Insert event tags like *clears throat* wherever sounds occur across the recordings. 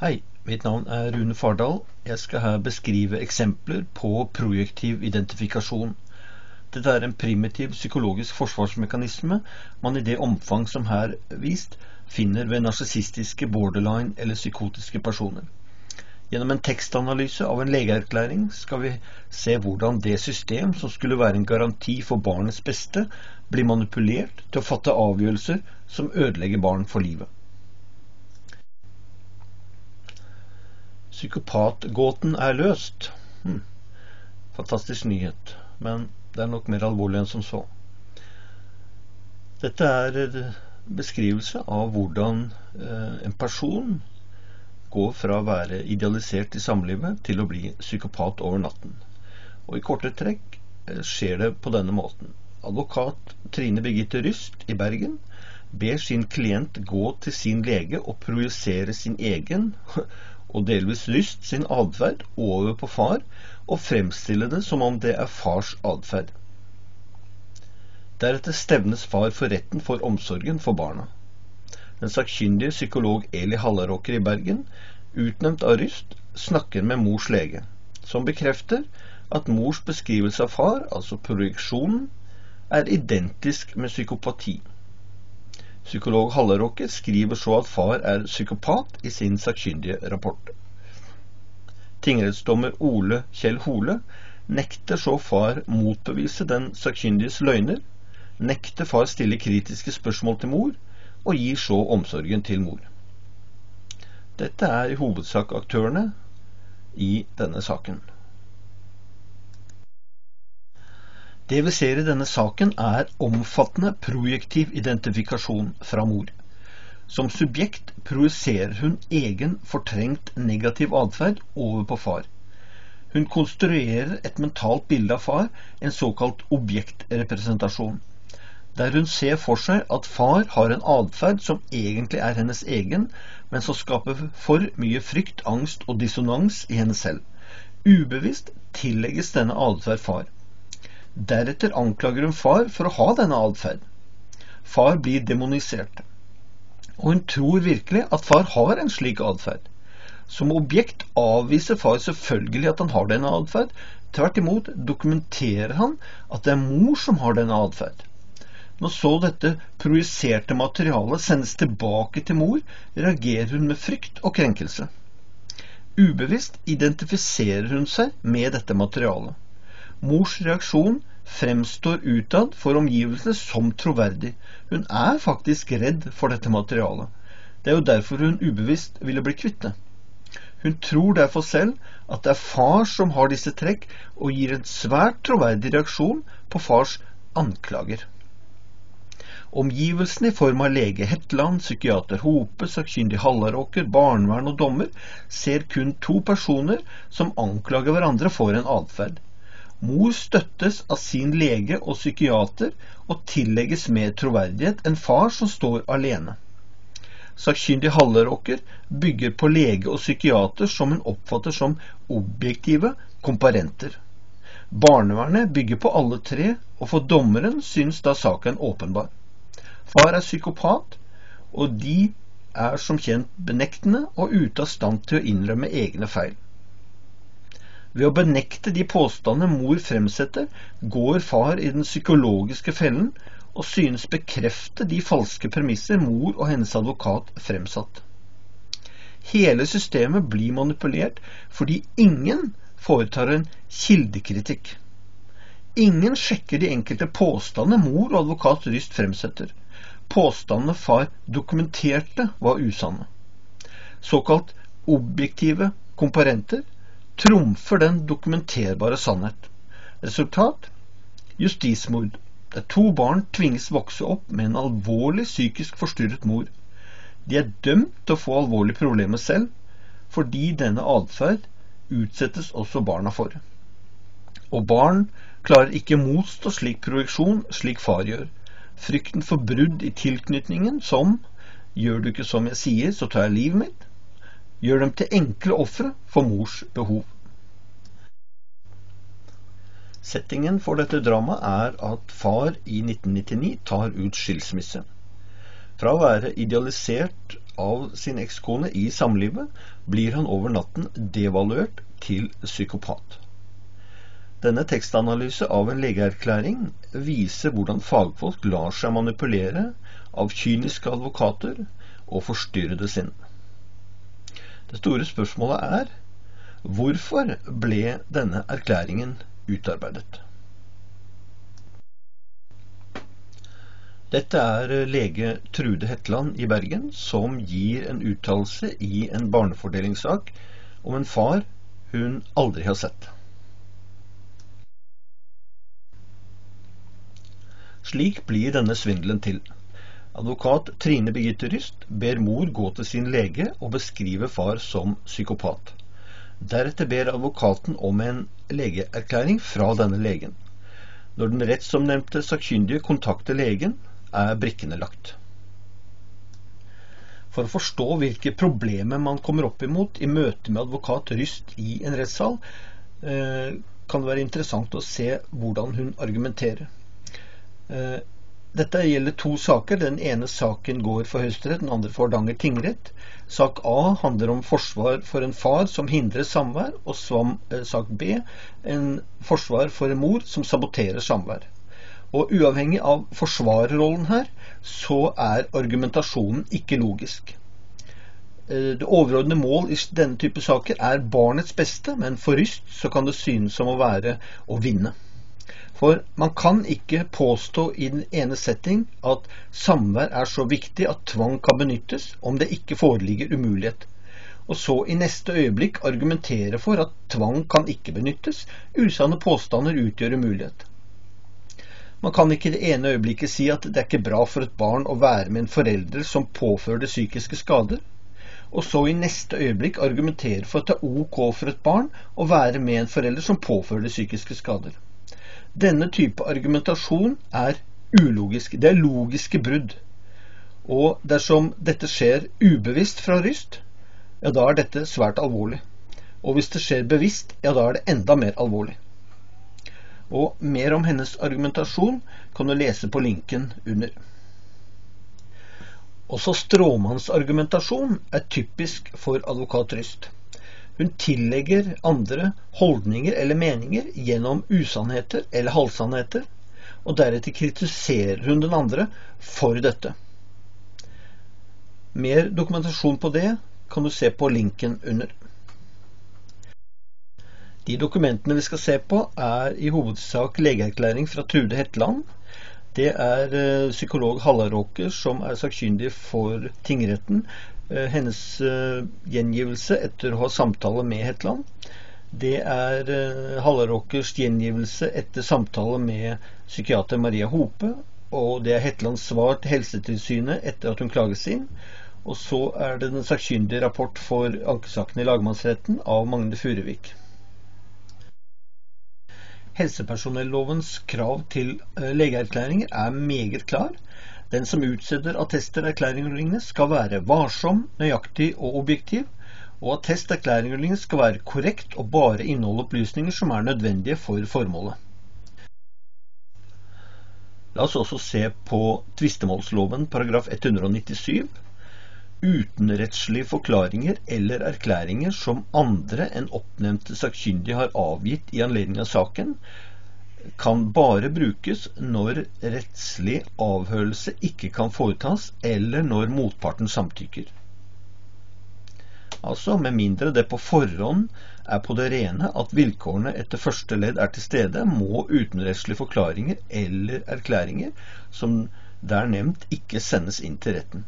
Hei, mitt navn er Rune Fardal. Jeg skal her beskrive eksempler på projektiv identifikasjon. Dette er en primitiv psykologisk forsvarsmekanisme man i det omfang som her vist, finner ved narsissistiske, borderline eller psykotiske personer. Gjennom en tekstanalyse av en legeerklæring skal vi se hvordan det system som skulle være en garanti for barnets beste, blir manipulert til å fatte avgjørelser som ødelegger barn for livet. Psykopatgåten er løst. Hm. Fantastisk nyhet, men det er nok mer alvorlig enn som så. Dette er beskrivelse av hvordan eh, en person går fra å være idealisert i samlivet til å bli psykopat over natten. Og i korte trekk eh, skjer det på denne måten. Advokat Trine Birgitte Ryst i Bergen ber sin klient gå til sin lege og projisere sin egen *laughs* og delvis lyst sin atferd over på far og fremstille det som om det er fars atferd. Deretter stevnes far for retten for omsorgen for barna. Den sakkyndige psykolog Eli Hallaråker i Bergen, utnevnt av Ryst, snakker med mors lege, som bekrefter at mors beskrivelse av far, altså projeksjonen, er identisk med psykopati. Psykolog Halleråker skriver så at far er psykopat i sin sakkyndige rapport. Tingrettsdommer Ole Kjell Hole nekter så far motbevise den sakkyndiges løgner, nekter far stille kritiske spørsmål til mor, og gir så omsorgen til mor. Dette er i hovedsak aktørene i denne saken. Det vi ser i denne saken, er omfattende projektiv identifikasjon fra mor. Som subjekt projiserer hun egen fortrengt negativ atferd over på far. Hun konstruerer et mentalt bilde av far, en såkalt objektrepresentasjon, der hun ser for seg at far har en atferd som egentlig er hennes egen, men som skaper for mye frykt, angst og dissonans i henne selv. Ubevisst tillegges denne atferd far. Deretter anklager hun far for å ha denne atferd. Far blir demonisert. Og hun tror virkelig at far har en slik atferd. Som objekt avviser far selvfølgelig at han har denne atferd. Tvert imot dokumenterer han at det er mor som har denne atferd. Når så dette projiserte materialet sendes tilbake til mor, reagerer hun med frykt og krenkelse. Ubevisst identifiserer hun seg med dette materialet. Mors reaksjon fremstår utad for omgivelsene som troverdig. Hun er faktisk redd for dette materialet. Det er jo derfor hun ubevisst ville bli kvitt det. Hun tror derfor selv at det er far som har disse trekk, og gir en svært troverdig reaksjon på fars anklager. Omgivelsene i form av lege Hetland, psykiater Hope, sakkyndig Hallaråker, barnevern og dommer ser kun to personer som anklager hverandre for en atferd. Mor støttes av sin lege og psykiater og tillegges mer troverdighet enn far som står alene. Sakkyndig Halleråker bygger på lege og psykiater som hun oppfatter som objektive komparenter. Barnevernet bygger på alle tre, og for dommeren syns da saken åpenbar. Far er psykopat, og de er som kjent benektende og ute av stand til å innrømme egne feil. Ved å benekte de påstander mor fremsetter, går far i den psykologiske fellen og synes bekrefte de falske premisser mor og hennes advokat fremsatt. Hele systemet blir manipulert fordi ingen foretar en kildekritikk. Ingen sjekker de enkelte påstandene mor og advokat Ryst fremsetter. Påstandene far dokumenterte var usanne. Såkalt objektive komparenter trumfer den dokumenterbare sannhet. Resultat justismord, der to barn tvinges vokse opp med en alvorlig psykisk forstyrret mor. De er dømt til å få alvorlige problemer selv, fordi denne atferd utsettes også barna for. Og barn klarer ikke motstå slik projeksjon slik far gjør. Frykten for brudd i tilknytningen som gjør du ikke som jeg sier, så tar jeg livet mitt, gjør dem til enkle ofre for mors behov. Settingen for dette dramaet er at far i 1999 tar ut skilsmisse. Fra å være idealisert av sin ekskone i samlivet, blir han over natten devaluert til psykopat. Denne tekstanalyse av en legeerklæring viser hvordan fagfolk lar seg manipulere av kyniske advokater og forstyrrede sinn. Det store spørsmålet er hvorfor ble denne erklæringen utarbeidet? Dette er lege Trude Hetland i Bergen som gir en uttalelse i en barnefordelingssak om en far hun aldri har sett. Slik blir denne svindelen til. Advokat Trine Birgitte Ryst ber mor gå til sin lege og beskrive far som psykopat. Deretter ber advokaten om en legeerklæring fra denne legen. Når den rettsomnevnte sakkyndige kontakter legen, er brikkene lagt. For å forstå hvilke problemer man kommer opp imot i møte med advokat Ryst i en rettssal, eh, kan det være interessant å se hvordan hun argumenterer. Dette gjelder to saker. Den ene saken går for Høyesterett, den andre for Hardanger tingrett. Sak A handler om forsvar for en far som hindrer samvær, og eh, sak B en forsvar for en mor som saboterer samvær. Og uavhengig av forsvarerrollen her, så er argumentasjonen ikke logisk. Eh, det overordnede mål i denne type saker er barnets beste, men for Ryst så kan det synes som å være å vinne. For man kan ikke påstå i den ene setting at samvær er så viktig at tvang kan benyttes om det ikke foreligger umulighet. Og så i neste øyeblikk argumentere for at tvang kan ikke benyttes, usanne påstander utgjør umulighet. Man kan ikke i det ene øyeblikket si at det er ikke bra for et barn å være med en forelder som påfører det psykiske skader, og så i neste øyeblikk argumentere for at det er ok for et barn å være med en forelder som påfører det psykiske skader. Denne type argumentasjon er ulogisk. Det er logiske brudd. Og dersom dette skjer ubevisst fra Ryst, ja, da er dette svært alvorlig. Og hvis det skjer bevisst, ja, da er det enda mer alvorlig. Og mer om hennes argumentasjon kan du lese på linken under. Også stråmannsargumentasjon er typisk for advokat Ryst. Hun tillegger andre holdninger eller meninger gjennom usannheter eller halvsannheter, og deretter kritiserer hun den andre for dette. Mer dokumentasjon på det kan du se på linken under. De dokumentene vi skal se på, er i hovedsak legeerklæring fra Trude Hetland. Det er uh, psykolog Hallaråker som er sakkyndig for tingretten. Uh, hennes uh, gjengivelse etter å ha samtale med Hetland. Det er Halleråkers gjengivelse etter samtale med psykiater Maria Hope. Og det er Hetlands svar til Helsetilsynet etter at hun klages inn. Og så er det den sakkyndige rapport for ankesaken i lagmannsretten av Magne Furuvik. Helsepersonellovens krav til eh, legeerklæringer er meget klar. Den som utsteder attester, erklæringer o.l. skal være varsom, nøyaktig og objektiv. Og attest, erklæring o.l. skal være korrekt og bare inneholde opplysninger som er nødvendige for formålet. La oss også se på tvistemålsloven paragraf 197 utenrettslige forklaringer eller erklæringer som andre enn oppnevnte sakkyndige har avgitt i anledning av saken, kan bare brukes når rettslig avhørelse ikke kan foretas, eller når motparten samtykker. Altså med mindre det på forhånd er på det rene at vilkårene etter første ledd er til stede, må utenrettslige forklaringer eller erklæringer som der nevnt ikke sendes inn til retten.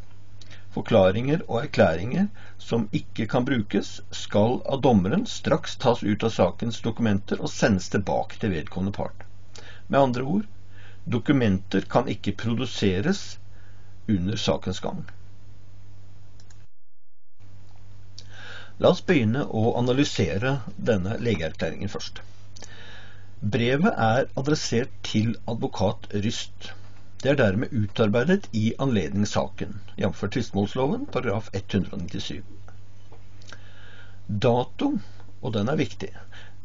Forklaringer og erklæringer som ikke kan brukes, skal av dommeren straks tas ut av sakens dokumenter og sendes tilbake til vedkommende part. Med andre ord, dokumenter kan ikke produseres under sakens gang. La oss begynne å analysere denne legeerklæringen først. Brevet er adressert til advokat Ryst. Det er dermed utarbeidet i anledning saken, jf. tvistemålsloven paragraf 197. Dato, og den er viktig,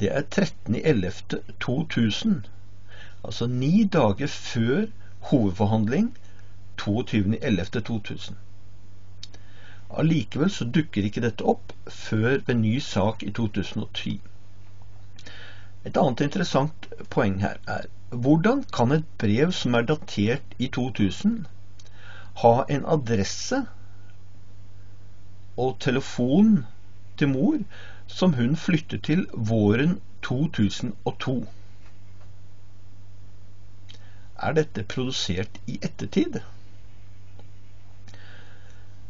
det er 13.11.2000, altså ni dager før hovedforhandling 22.11.2000. Allikevel så dukker ikke dette opp før ved ny sak i 2010. Et annet interessant poeng her er hvordan kan et brev som er datert i 2000, ha en adresse og telefon til mor som hun flytter til våren 2002? Er dette produsert i ettertid?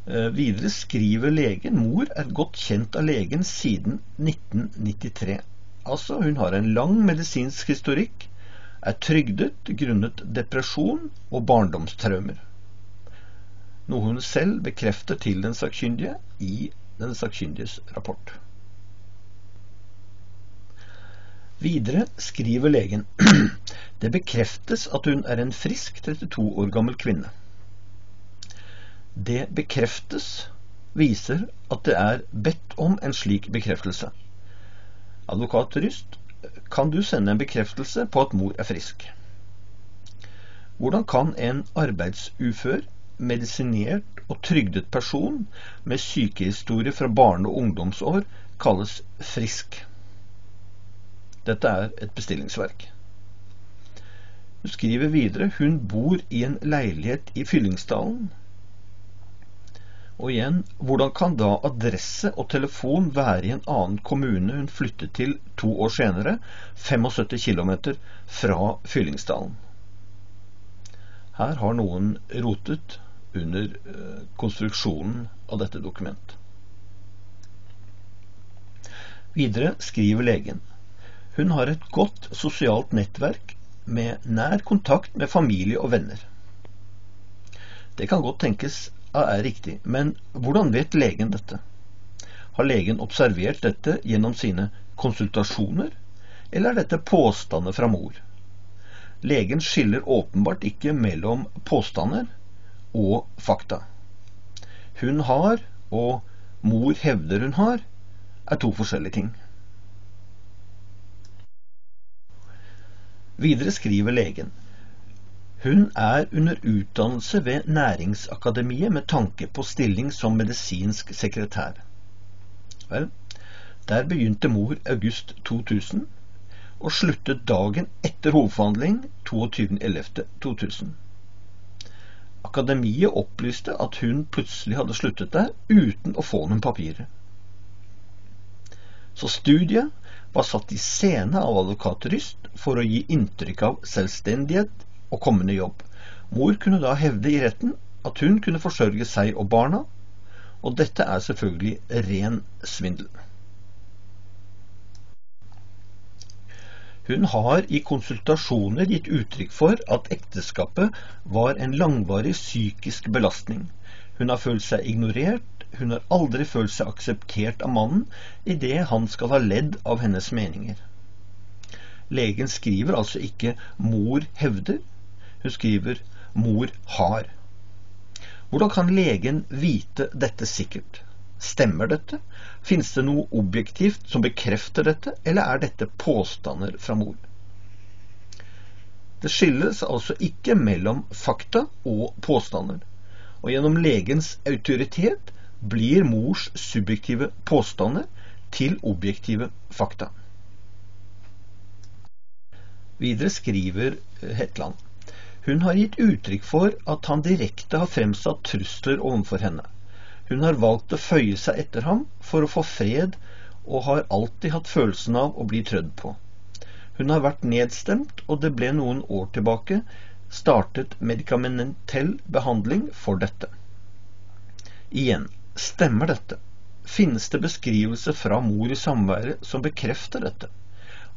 Eh, videre skriver legen mor er godt kjent av legen siden 1993. Altså, hun har en lang medisinsk historikk, er trygdet grunnet depresjon og barndomstraumer. Noe hun selv bekrefter til den sakkyndige i den sakkyndiges rapport. Videre skriver legen *clears throat* det bekreftes at hun er en frisk 32 år gammel kvinne. Det bekreftes viser at det er bedt om en slik bekreftelse. Advokat Ryst, kan du sende en bekreftelse på at mor er frisk? Hvordan kan en arbeidsufør, medisinert og trygdet person med sykehistorie fra barne- og ungdomsår kalles frisk? Dette er et bestillingsverk. Hun skriver videre hun bor i en leilighet i Fyllingsdalen og igjen, hvordan kan da adresse og telefon være i en annen kommune hun flyttet til to år senere, 75 km fra Fyllingsdalen? Her har noen rotet under uh, konstruksjonen av dette dokumentet. Videre skriver legen hun har et godt sosialt nettverk med nær kontakt med familie og venner. Det kan godt tenkes er riktig, men hvordan vet legen dette? Har legen observert dette gjennom sine konsultasjoner, eller er dette påstander fra mor? Legen skiller åpenbart ikke mellom påstander og fakta. Hun har, og mor hevder hun har, er to forskjellige ting. Videre skriver legen hun er under utdannelse ved Næringsakademiet med tanke på stilling som medisinsk sekretær. Vel, der begynte mor august 2000 og sluttet dagen etter hovedforhandling 22.11.2000. Akademiet opplyste at hun plutselig hadde sluttet der uten å få noen papirer. Så studiet var satt i scene av advokat Ryst for å gi inntrykk av selvstendighet og kommende jobb. Mor kunne da hevde i retten at hun kunne forsørge seg og barna, og dette er selvfølgelig ren svindel. Hun har i konsultasjoner gitt uttrykk for at ekteskapet var en langvarig psykisk belastning. Hun har følt seg ignorert, hun har aldri følt seg akseptert av mannen idet han skal ha ledd av hennes meninger. Legen skriver altså ikke 'mor hevder', hun skriver 'mor har'. Hvordan kan legen vite dette sikkert? Stemmer dette? Finnes det noe objektivt som bekrefter dette, eller er dette påstander fra mor? Det skilles altså ikke mellom fakta og påstander, og gjennom legens autoritet blir mors subjektive påstander til objektive fakta. Videre skriver Hetland hun har gitt uttrykk for at han direkte har fremsatt trusler overfor henne. Hun har valgt å føye seg etter ham for å få fred, og har alltid hatt følelsen av å bli trødd på. Hun har vært nedstemt, og det ble noen år tilbake startet medikamentell behandling for dette. Igjen, stemmer dette? Finnes det beskrivelser fra mor i samværet som bekrefter dette?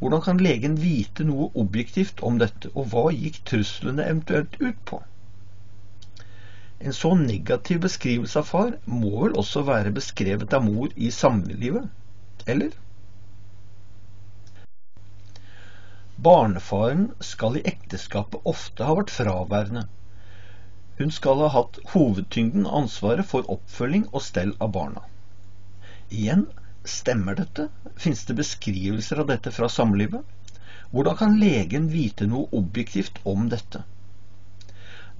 Hvordan kan legen vite noe objektivt om dette, og hva gikk truslene eventuelt ut på? En så negativ beskrivelse av far må vel også være beskrevet av mor i samlivet, eller? Barnefaren skal i ekteskapet ofte ha vært fraværende. Hun skal ha hatt hovedtyngden av ansvaret for oppfølging og stell av barna. Igjen Stemmer dette? Fins det beskrivelser av dette fra samlivet? Hvordan kan legen vite noe objektivt om dette?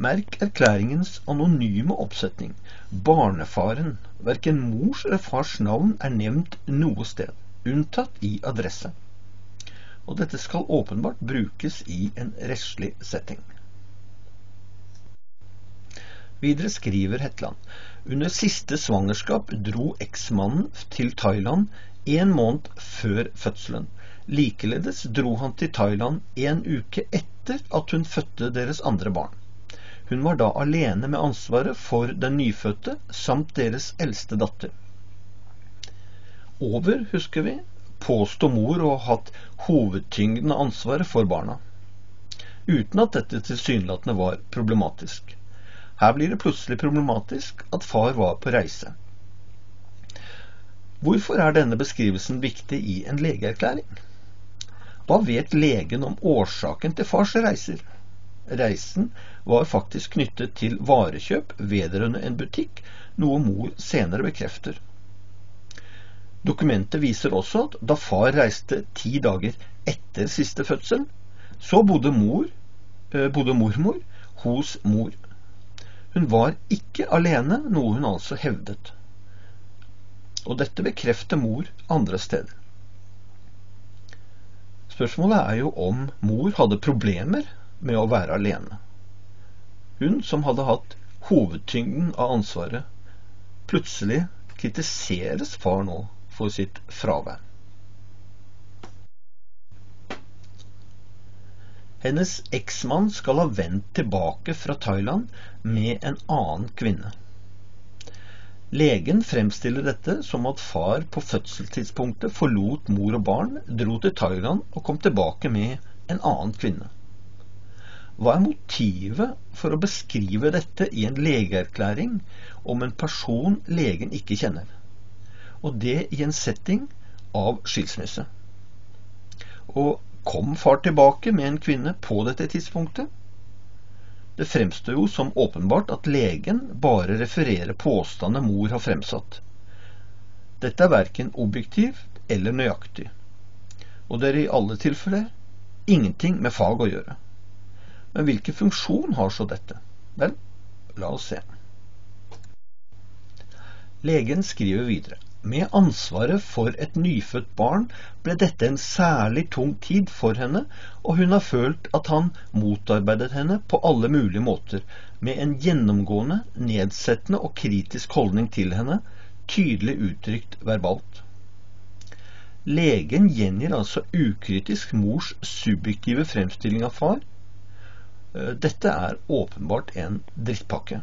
Merk erklæringens anonyme oppsetning. Barnefaren. Verken mors eller fars navn er nevnt noe sted, unntatt i adresse. Og dette skal åpenbart brukes i en rettslig setting. Videre skriver Hetland under siste svangerskap dro eksmannen til Thailand en måned før fødselen. Likeledes dro han til Thailand en uke etter at hun fødte deres andre barn. Hun var da alene med ansvaret for den nyfødte samt deres eldste datter. Over, husker vi, påstår mor å ha hatt hovedtyngden av ansvaret for barna, uten at dette tilsynelatende var problematisk. Her blir det plutselig problematisk at far var på reise. Hvorfor er denne beskrivelsen viktig i en legeerklæring? Hva vet legen om årsaken til fars reiser? Reisen var faktisk knyttet til varekjøp vedrørende en butikk, noe mor senere bekrefter. Dokumentet viser også at da far reiste ti dager etter siste fødsel, så bodde, mor, eh, bodde mormor hos mor. Hun var ikke alene, noe hun altså hevdet og dette bekrefter mor andre steder. Spørsmålet er jo om mor hadde problemer med å være alene. Hun som hadde hatt hovedtyngden av ansvaret, plutselig kritiseres far nå for sitt fravær. Hennes eksmann skal ha vendt tilbake fra Thailand med en annen kvinne. Legen fremstiller dette som at far på fødselstidspunktet forlot mor og barn, dro til Thailand og kom tilbake med en annen kvinne. Hva er motivet for å beskrive dette i en legeerklæring om en person legen ikke kjenner, og det i en setting av skilsmisse? Og kom far tilbake med en kvinne på dette tidspunktet? Det fremstår jo som åpenbart at legen bare refererer påstander mor har fremsatt. Dette er verken objektivt eller nøyaktig, og det er i alle tilfeller ingenting med fag å gjøre. Men hvilken funksjon har så dette? Vel, la oss se. Legen skriver videre. Med ansvaret for et nyfødt barn ble dette en særlig tung tid for henne, og hun har følt at han motarbeidet henne på alle mulige måter, med en gjennomgående nedsettende og kritisk holdning til henne, tydelig uttrykt verbalt. Legen gjengir altså ukritisk mors subjektive fremstilling av far. Eh, dette er åpenbart en drittpakke.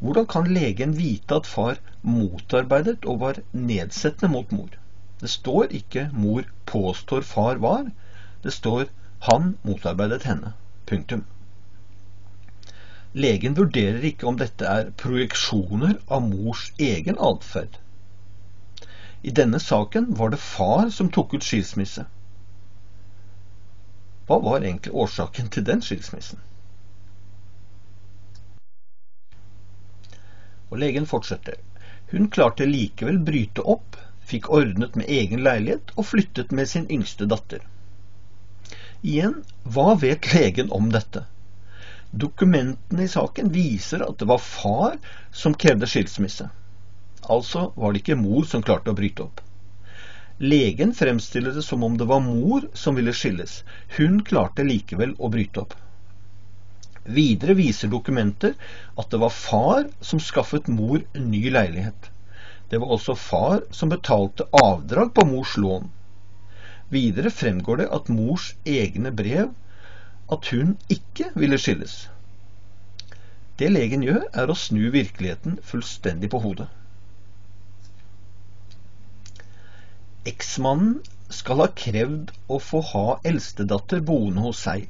Hvordan kan legen vite at far motarbeidet og var nedsettende mot mor? Det står ikke 'mor påstår far var'. Det står 'han motarbeidet henne'. Punktum. Legen vurderer ikke om dette er projeksjoner av mors egen atferd. I denne saken var det far som tok ut skilsmisse. Hva var egentlig årsaken til den skilsmissen? Og legen fortsetter. Hun klarte likevel bryte opp, fikk ordnet med egen leilighet og flyttet med sin yngste datter. Igjen, hva vet legen om dette? Dokumentene i saken viser at det var far som krevde skilsmisse. Altså var det ikke mor som klarte å bryte opp. Legen fremstiller det som om det var mor som ville skilles. Hun klarte likevel å bryte opp. Videre viser dokumenter at det var far som skaffet mor ny leilighet. Det var også far som betalte avdrag på mors lån. Videre fremgår det at mors egne brev at hun ikke ville skilles. Det legen gjør, er å snu virkeligheten fullstendig på hodet. Eksmannen skal ha krevd å få ha eldstedatter boende hos seg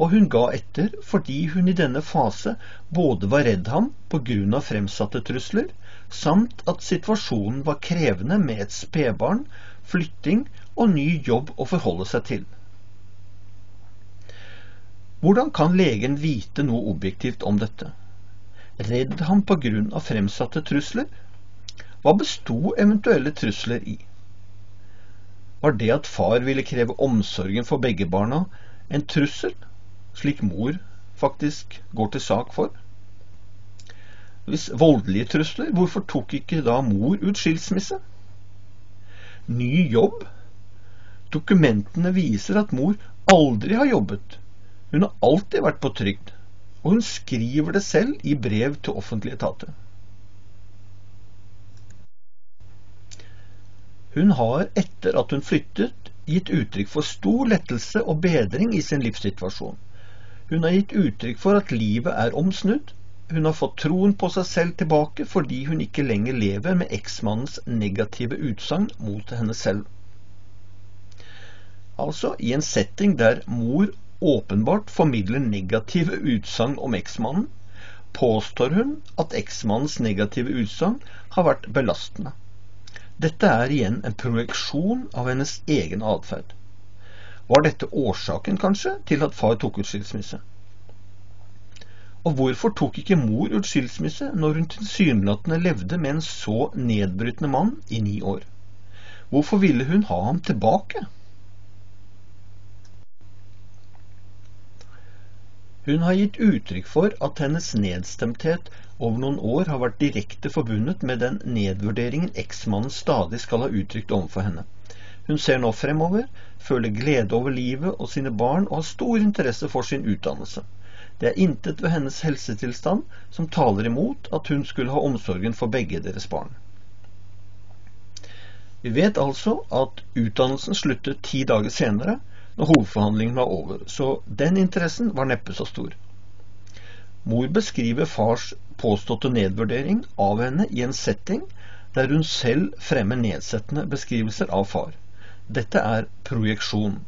og hun ga etter fordi hun i denne fase både var redd ham på grunn av fremsatte trusler, samt at situasjonen var krevende med et spedbarn, flytting og ny jobb å forholde seg til. Hvordan kan legen vite noe objektivt om dette? Redd ham på grunn av fremsatte trusler? Hva besto eventuelle trusler i? Var det at far ville kreve omsorgen for begge barna, en trussel? Slik mor faktisk går til sak for? Hvis voldelige trusler, hvorfor tok ikke da mor ut skilsmisse? Ny jobb? Dokumentene viser at mor aldri har jobbet. Hun har alltid vært på trygd. Og hun skriver det selv i brev til offentlige etater. Hun har, etter at hun flyttet, gitt uttrykk for stor lettelse og bedring i sin livssituasjon. Hun har gitt uttrykk for at livet er omsnudd. Hun har fått troen på seg selv tilbake fordi hun ikke lenger lever med eksmannens negative utsagn mot henne selv. Altså, i en setting der mor åpenbart formidler negative utsagn om eksmannen, påstår hun at eksmannens negative utsagn har vært belastende. Dette er igjen en projeksjon av hennes egen atferd. Var dette årsaken, kanskje, til at far tok ut skilsmisse? Og hvorfor tok ikke mor ut skilsmisse når hun tilsynelatende levde med en så nedbrytende mann i ni år? Hvorfor ville hun ha ham tilbake? Hun har gitt uttrykk for at hennes nedstemthet over noen år har vært direkte forbundet med den nedvurderingen eksmannen stadig skal ha uttrykt overfor henne. Hun ser nå fremover, føler glede over livet og sine barn og har stor interesse for sin utdannelse. Det er intet ved hennes helsetilstand som taler imot at hun skulle ha omsorgen for begge deres barn. Vi vet altså at utdannelsen sluttet ti dager senere, når hovedforhandlingen var over, så den interessen var neppe så stor. Mor beskriver fars påståtte nedvurdering av henne i en setting der hun selv fremmer nedsettende beskrivelser av far. Dette er projeksjon.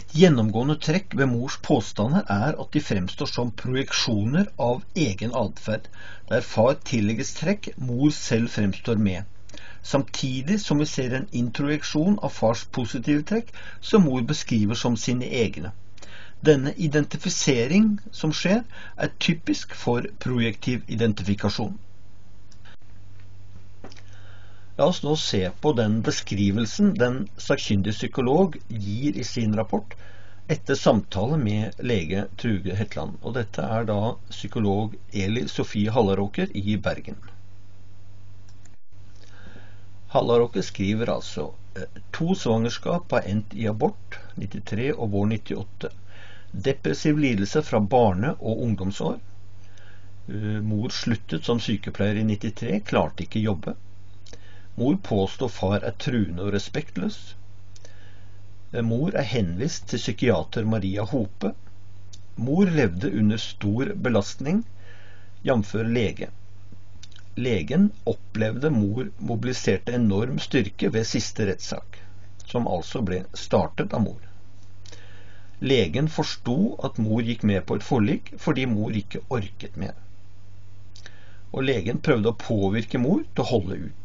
Et gjennomgående trekk ved mors påstander er at de fremstår som projeksjoner av egen atferd, der far tillegges trekk mor selv fremstår med samtidig som vi ser en introjeksjon av fars positive trekk som mor beskriver som sine egne. Denne identifisering som skjer, er typisk for projektiv identifikasjon. La oss nå se på den beskrivelsen den sakkyndige psykolog gir i sin rapport etter samtale med lege Truge Hetland. Og dette er da psykolog Eli Sofie Hallaråker i Bergen. Hallaråker skriver altså eh, to svangerskap har endt i abort, 93 og vår 98. Depressiv lidelse fra barne- og ungdomsår. Eh, mor sluttet som sykepleier i 93, klarte ikke jobbe. Mor påstår far er truende og respektløs. Eh, mor er henvist til psykiater Maria Hope. Mor levde under stor belastning, jf. lege. Legen opplevde mor mobiliserte enorm styrke ved siste rettssak, som altså ble startet av mor. Legen forsto at mor gikk med på et forlik fordi mor ikke orket mer. Og legen prøvde å påvirke mor til å holde ut.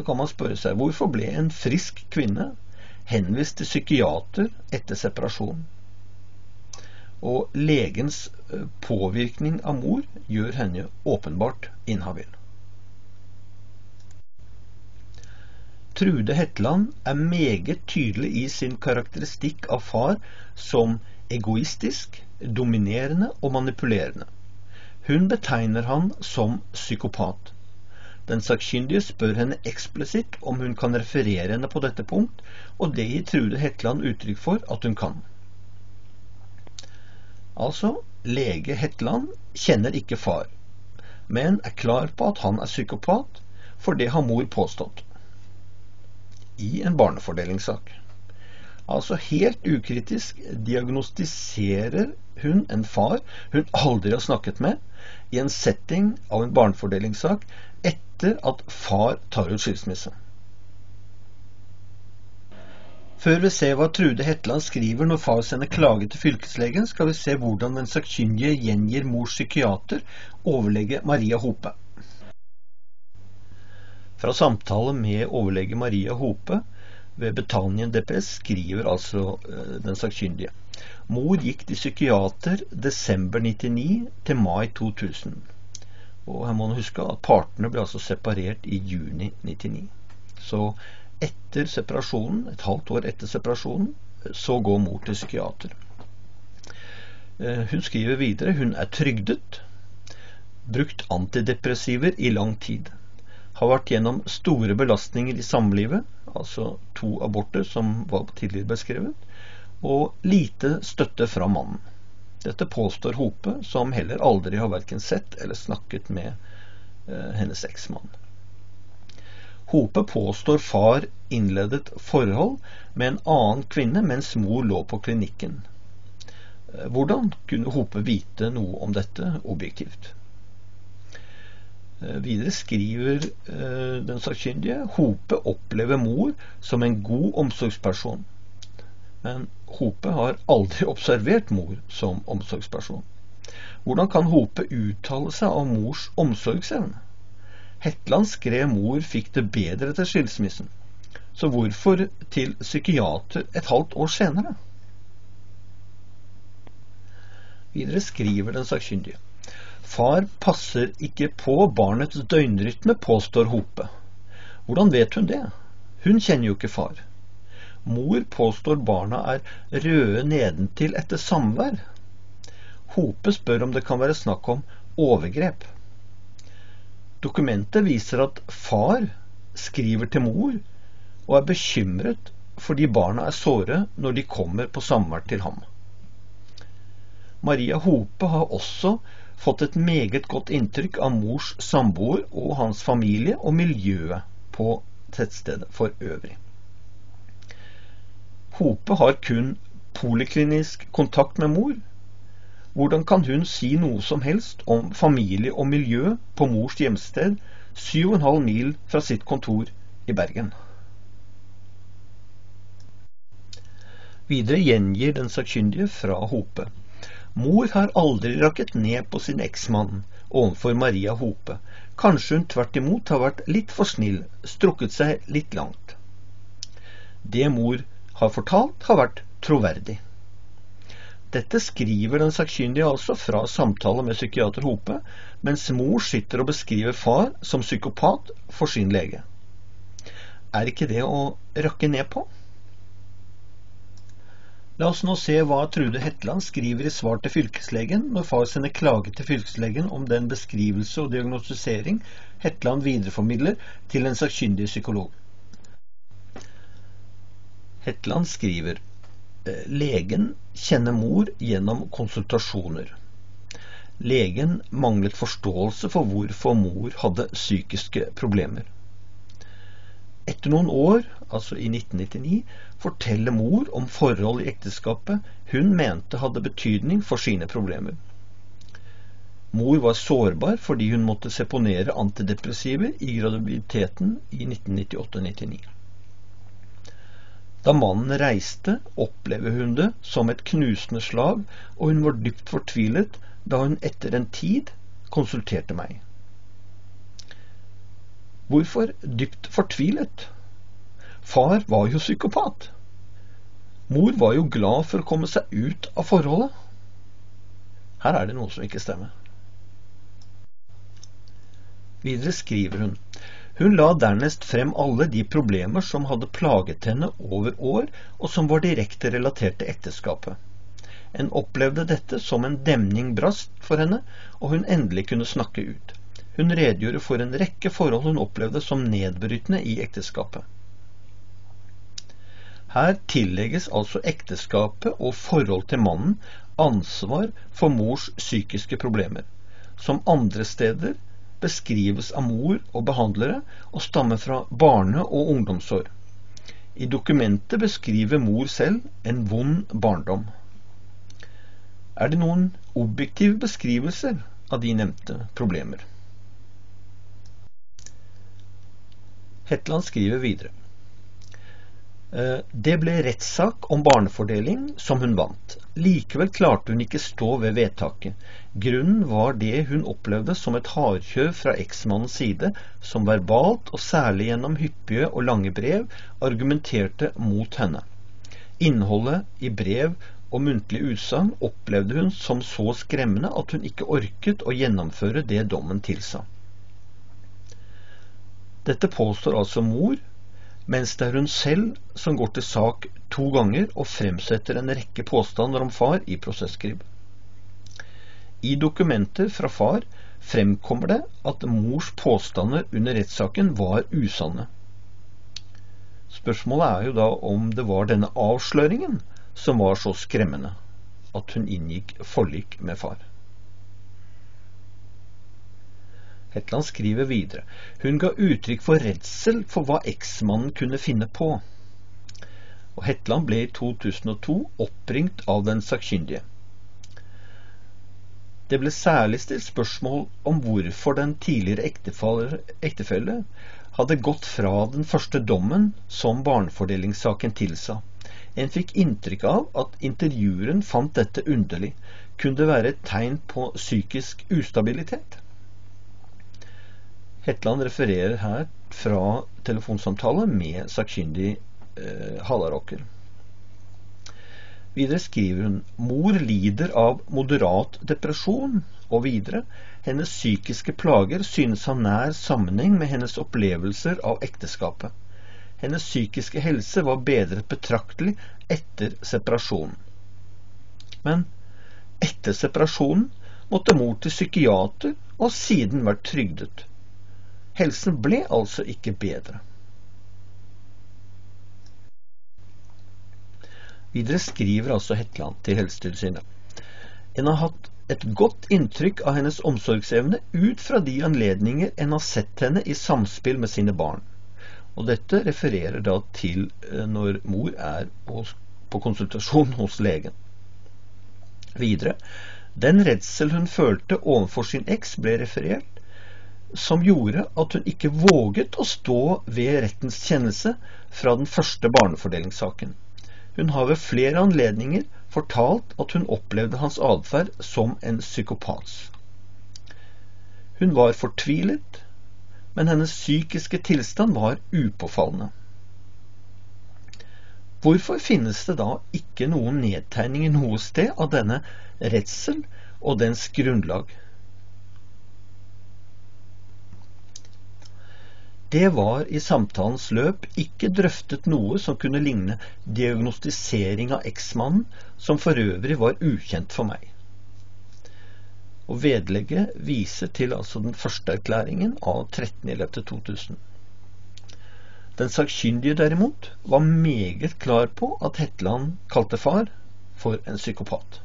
Så kan man spørre seg hvorfor ble en frisk kvinne henvist til psykiater etter separasjon? og legens eh, påvirkning av mor gjør henne åpenbart inhabil. Trude Hetland er meget tydelig i sin karakteristikk av far som egoistisk, dominerende og manipulerende. Hun betegner han som psykopat. Den sakkyndige spør henne eksplisitt om hun kan referere henne på dette punkt, og det gir Trude Hetland uttrykk for at hun kan. Altså, lege Hetland kjenner ikke far, men er klar på at han er psykopat, for det har mor påstått. I en barnefordelingssak. Altså helt ukritisk diagnostiserer hun en far hun aldri har snakket med, i en setting av en barnefordelingssak etter at far tar ut skilsmisse. Før vi ser hva Trude Hetland skriver når far sender klage til fylkeslegen, skal vi se hvordan den sakkyndige gjengir mors psykiater, overlege Maria Hope. Fra samtale med overlege Maria Hope ved Betanien DPS skriver altså eh, den sakkyndige. Mor gikk til psykiater desember 99 til mai 2000. Og her må man huske at partene ble altså separert i juni 99. Så etter separasjonen, et halvt år etter separasjonen, så går mor til psykiater. Eh, hun skriver videre hun er trygdet, brukt antidepressiver i lang tid. Har vært gjennom store belastninger i samlivet, altså to aborter som var tidligere beskrevet, og lite støtte fra mannen. Dette påstår Hope, som heller aldri har verken sett eller snakket med eh, hennes eksmann. Hope påstår far innledet forhold med en annen kvinne mens mor lå på klinikken. Eh, hvordan kunne Hope vite noe om dette objektivt? Eh, videre skriver eh, den sakkyndige Hope opplever mor som en god omsorgsperson. Men Hope har aldri observert mor som omsorgsperson. Hvordan kan Hope uttale seg om mors omsorgsevne? Hetland skrev mor fikk det bedre etter skilsmissen. Så hvorfor til psykiater et halvt år senere? Videre skriver den sakkyndige. Far passer ikke på barnets døgnrytme, påstår Hope. Hvordan vet hun det? Hun kjenner jo ikke far. Mor påstår barna er røde nedentil etter samvær. Hope spør om det kan være snakk om overgrep. Dokumentet viser at far skriver til mor og er bekymret fordi barna er såre når de kommer på samvær til ham. Maria Hope har også fått et meget godt inntrykk av mors samboer og hans familie og miljøet på tettstedet for øvrig. Hope har kun poliklinisk kontakt med mor, hvordan kan hun si noe som helst om familie og miljø på mors hjemsted, 7,5 mil fra sitt kontor i Bergen? Videre gjengir den sakkyndige fra Hope. Mor har aldri rakket ned på sin eksmann overfor Maria Hope. Kanskje hun tvert imot har vært litt for snill, strukket seg litt langt. Det mor har fortalt, har vært troverdig. Dette skriver den sakkyndige altså fra samtale med psykiater Hope, mens mor sitter og beskriver far som psykopat for sin lege. Er ikke det å rakke ned på? La oss nå se hva Trude Hetland skriver i svar til fylkeslegen når far sender klage til fylkeslegen om den beskrivelse og diagnostisering Hetland videreformidler til en sakkyndig psykolog. Hetland skriver Eh, legen kjenner mor gjennom konsultasjoner. Legen manglet forståelse for hvorfor mor hadde psykiske problemer. Etter noen år, altså i 1999, forteller mor om forhold i ekteskapet hun mente hadde betydning for sine problemer. Mor var sårbar fordi hun måtte seponere antidepressiver i graviditeten i 1998-99. Da mannen reiste, opplever hun det som et knusende slag, og hun var dypt fortvilet da hun etter en tid konsulterte meg. Hvorfor dypt fortvilet? Far var jo psykopat. Mor var jo glad for å komme seg ut av forholdet. Her er det noe som ikke stemmer. Videre skriver hun hun la dernest frem alle de problemer som hadde plaget henne over år, og som var direkte relatert til ekteskapet. En opplevde dette som en demning brast for henne, og hun endelig kunne snakke ut. Hun redegjorde for en rekke forhold hun opplevde som nedbrytende i ekteskapet. Her tillegges altså ekteskapet og forhold til mannen ansvar for mors psykiske problemer. Som andre steder beskrives av mor og behandlere og stammer fra barne- og ungdomsår. I dokumentet beskriver mor selv en vond barndom. Er det noen objektive beskrivelser av de nevnte problemer? Hetland skriver videre. Eh, det ble rettssak om barnefordeling, som hun vant. Likevel klarte hun ikke stå ved vedtaket. Grunnen var det hun opplevde som et hardkjør fra eksmannens side, som verbalt, og særlig gjennom hyppige og lange brev, argumenterte mot henne. Innholdet i brev og muntlig utsagn opplevde hun som så skremmende at hun ikke orket å gjennomføre det dommen tilsa. Dette påstår altså mor, mens det er hun selv som går til sak to ganger og fremsetter en rekke påstander om far i prosesskriv. I dokumenter fra far fremkommer det at mors påstander under rettssaken var usanne. Spørsmålet er jo da om det var denne avsløringen som var så skremmende at hun inngikk forlik med far. Hetland skriver videre. Hun ga uttrykk for redsel for hva eksmannen kunne finne på. Og Hetland ble i 2002 oppringt av den sakkyndige. Det ble særlig stilt spørsmål om hvorfor den tidligere ektefelle hadde gått fra den første dommen som barnefordelingssaken tilsa. En fikk inntrykk av at intervjueren fant dette underlig. Kunne det være et tegn på psykisk ustabilitet? Hetland refererer her fra telefonsamtale med sakkyndig eh, Hallaråker. Videre skriver hun mor lider av moderat depresjon, og videre hennes psykiske plager synes ha nær sammenheng med hennes opplevelser av ekteskapet. Hennes psykiske helse var bedret betraktelig etter separasjonen. Men etter separasjonen måtte mor til psykiater og siden vært trygdet. Helsen ble altså ikke bedre. Videre skriver altså Hetland til Helsetilsynet. En har hatt et godt inntrykk av hennes omsorgsevne ut fra de anledninger en har sett henne i samspill med sine barn. Og dette refererer da til eh, når mor er på konsultasjon *laughs* hos legen. Videre, den redsel hun følte overfor sin eks ble referert, som gjorde at hun ikke våget å stå ved rettens kjennelse fra den første barnefordelingssaken. Hun har ved flere anledninger fortalt at hun opplevde hans atferd som en psykopats. Hun var fortvilet, men hennes psykiske tilstand var upåfallende. Hvorfor finnes det da ikke noen nedtegninger noe sted av denne redsel og dens grunnlag? Det var i samtalens løp ikke drøftet noe som kunne ligne diagnostisering av eksmannen, som for øvrig var ukjent for meg. Og vedlegget viser til altså den første erklæringen av 13.11.2000. Den sakkyndige derimot var meget klar på at Hetland kalte far for en psykopat.